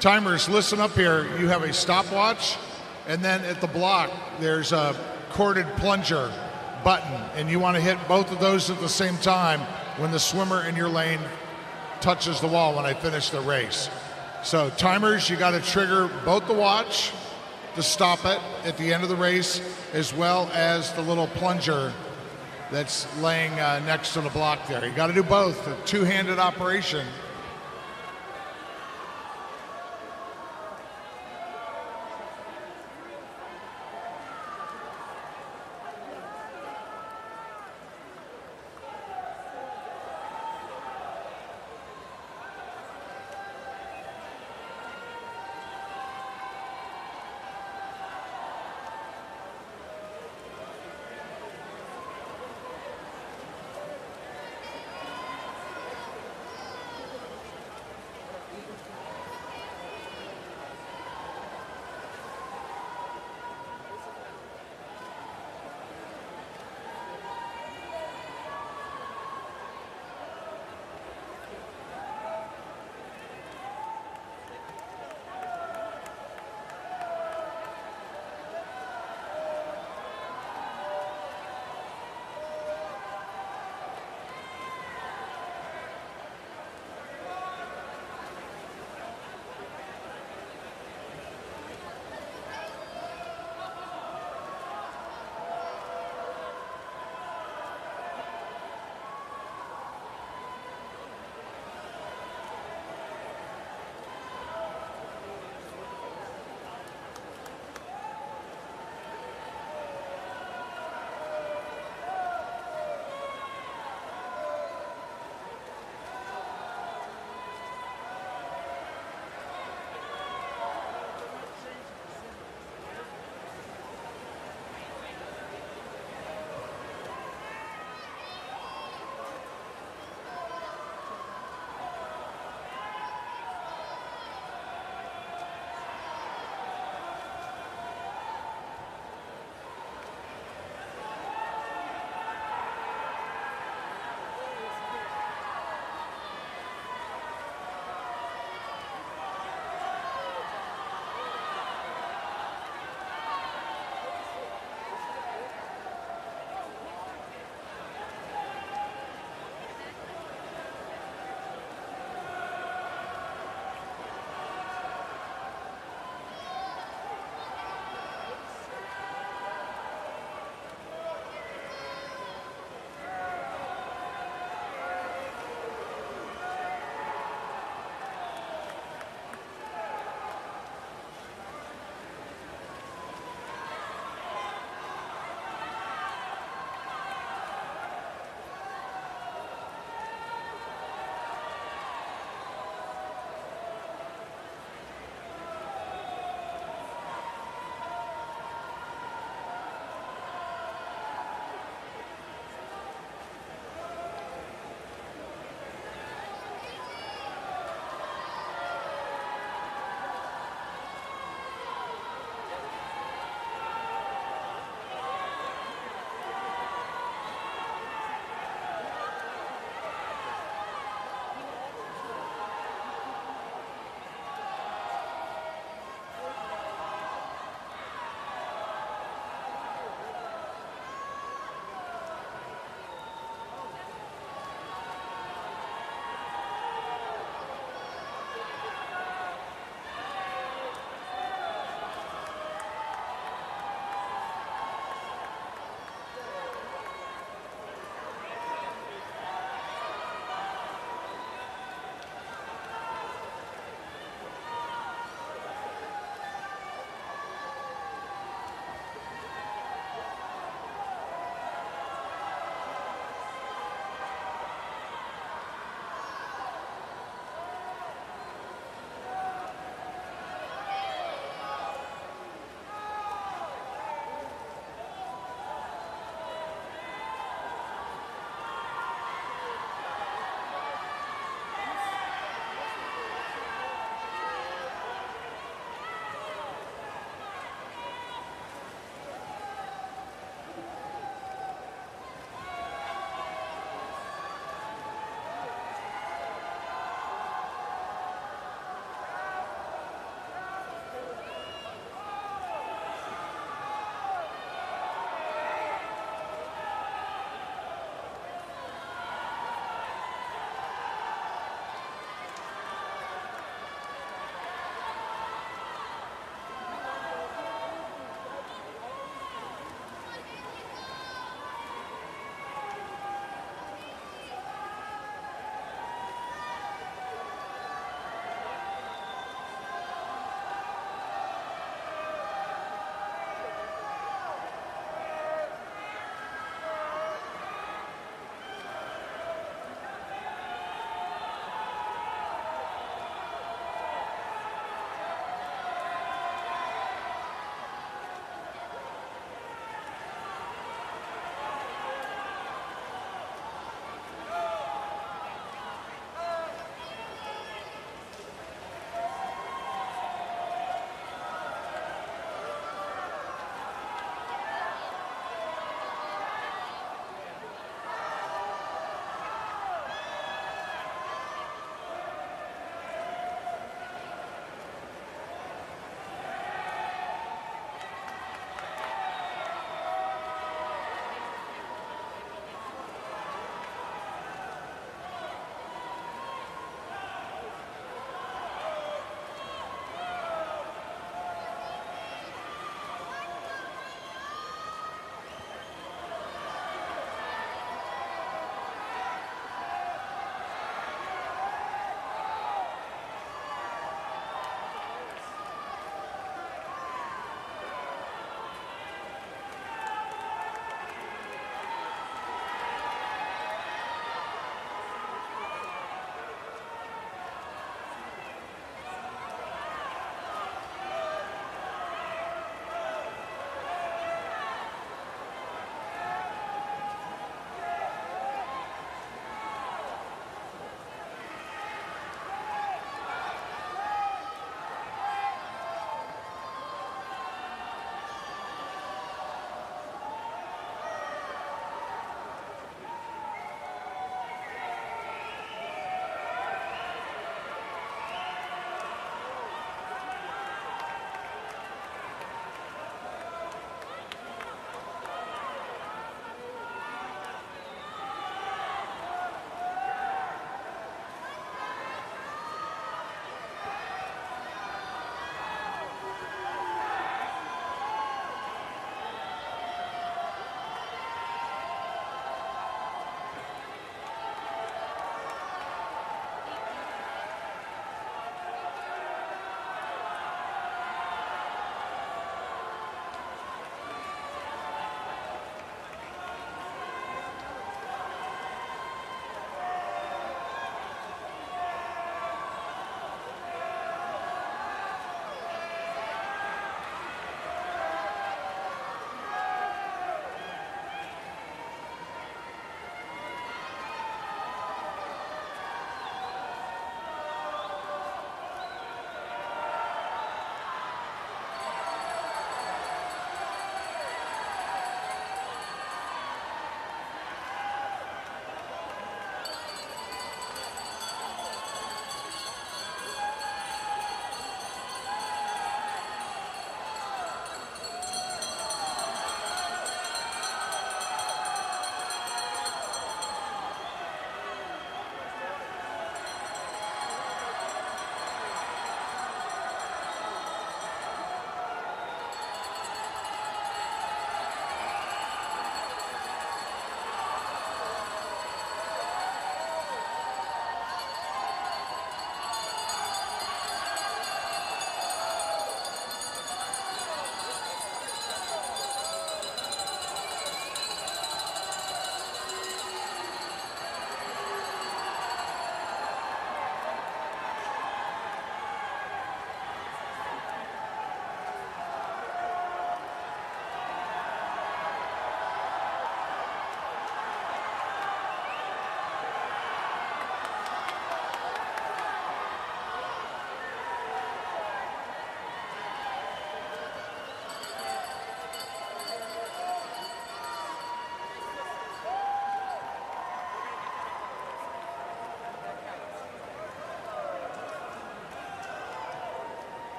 Timers, listen up here. You have a stopwatch, and then at the block, there's a corded plunger button, and you want to hit both of those at the same time when the swimmer in your lane touches the wall when I finish the race. So, timers, you got to trigger both the watch to stop it at the end of the race, as well as the little plunger that's laying uh, next to the block there. You got to do both, a two handed operation.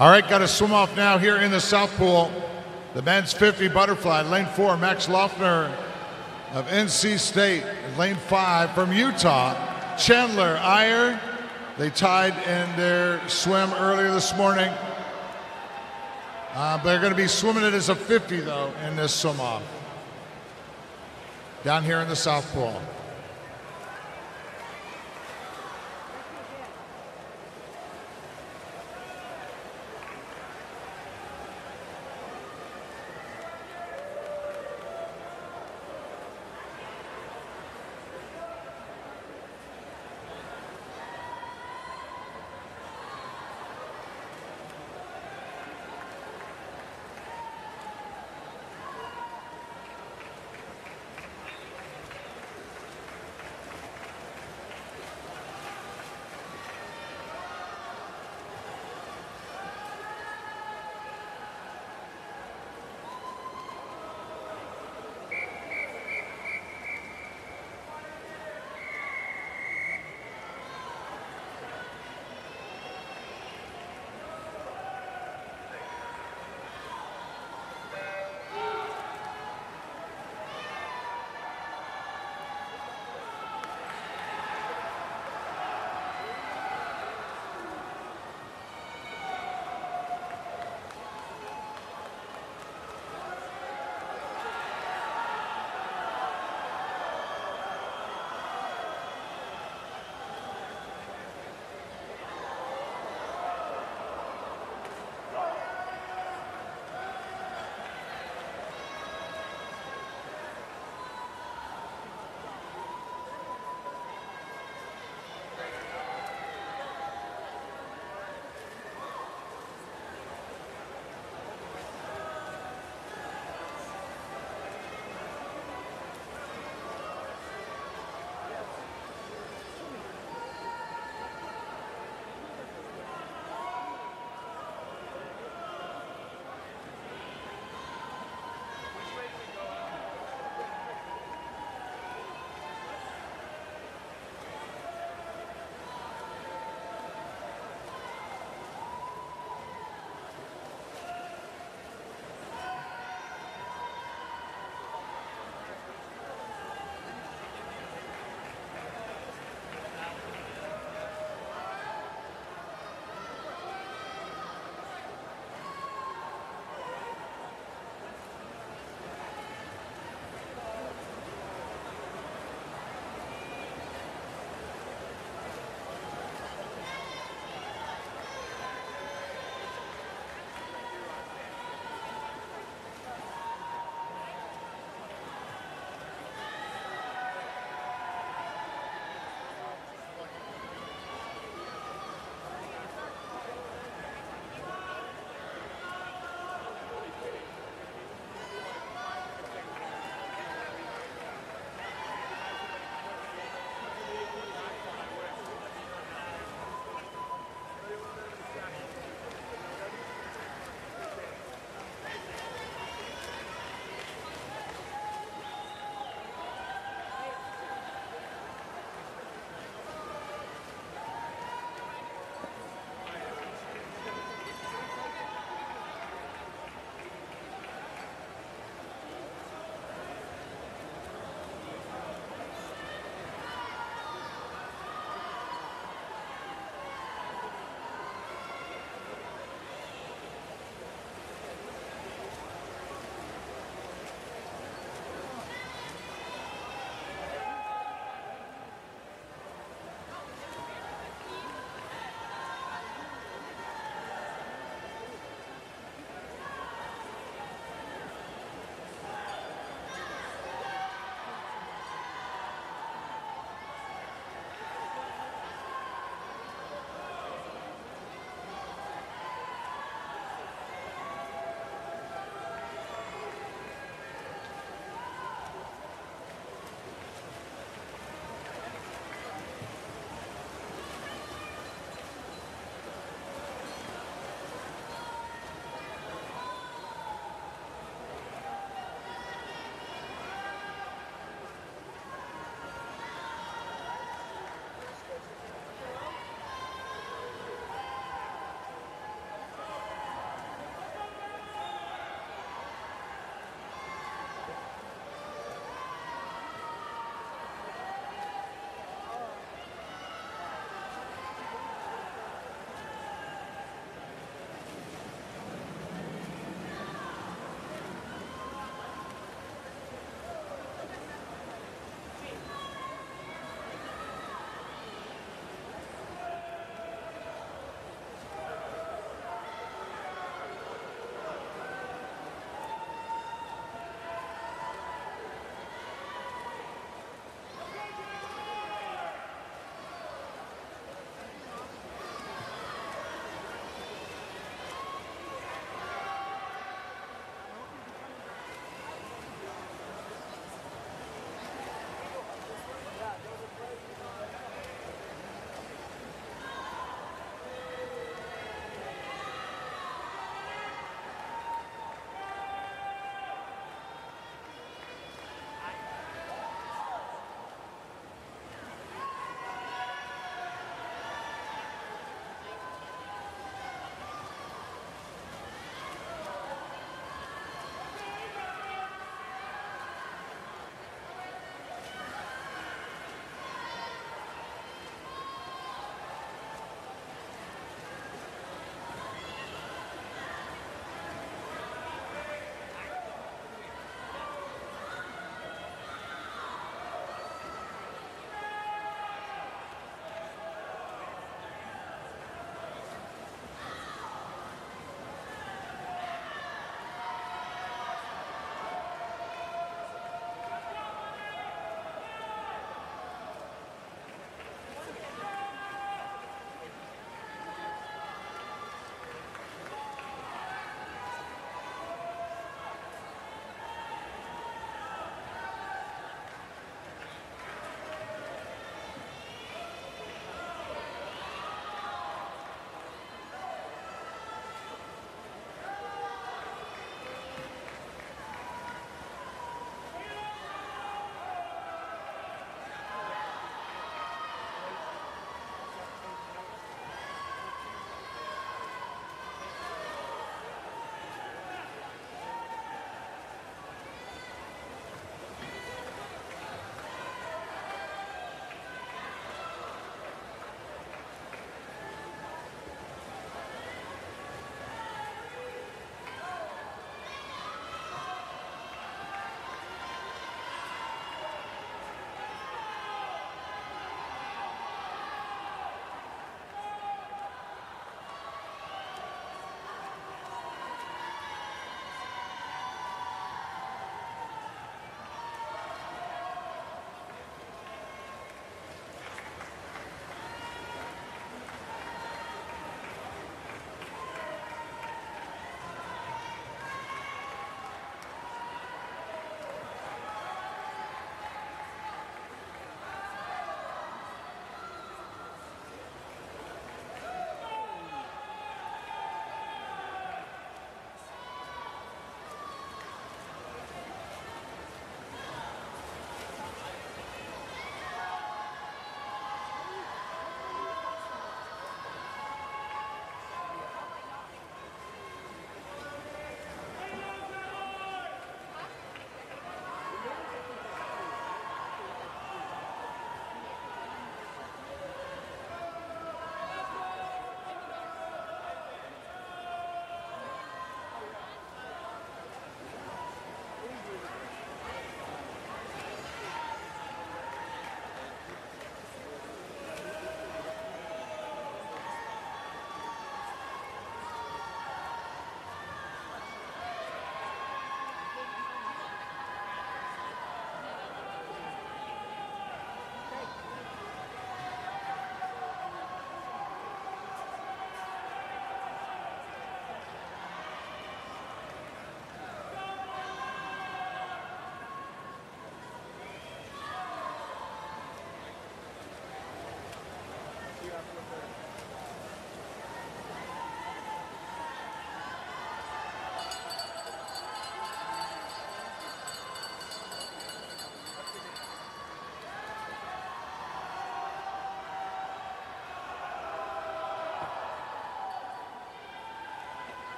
All right, got to swim off now here in the South Pool. The men's 50 butterfly, lane four, Max Loeffner of NC State. Lane five from Utah, Chandler Iyer. They tied in their swim earlier this morning. Uh, they're going to be swimming it as a 50, though, in this swim off. Down here in the South Pool.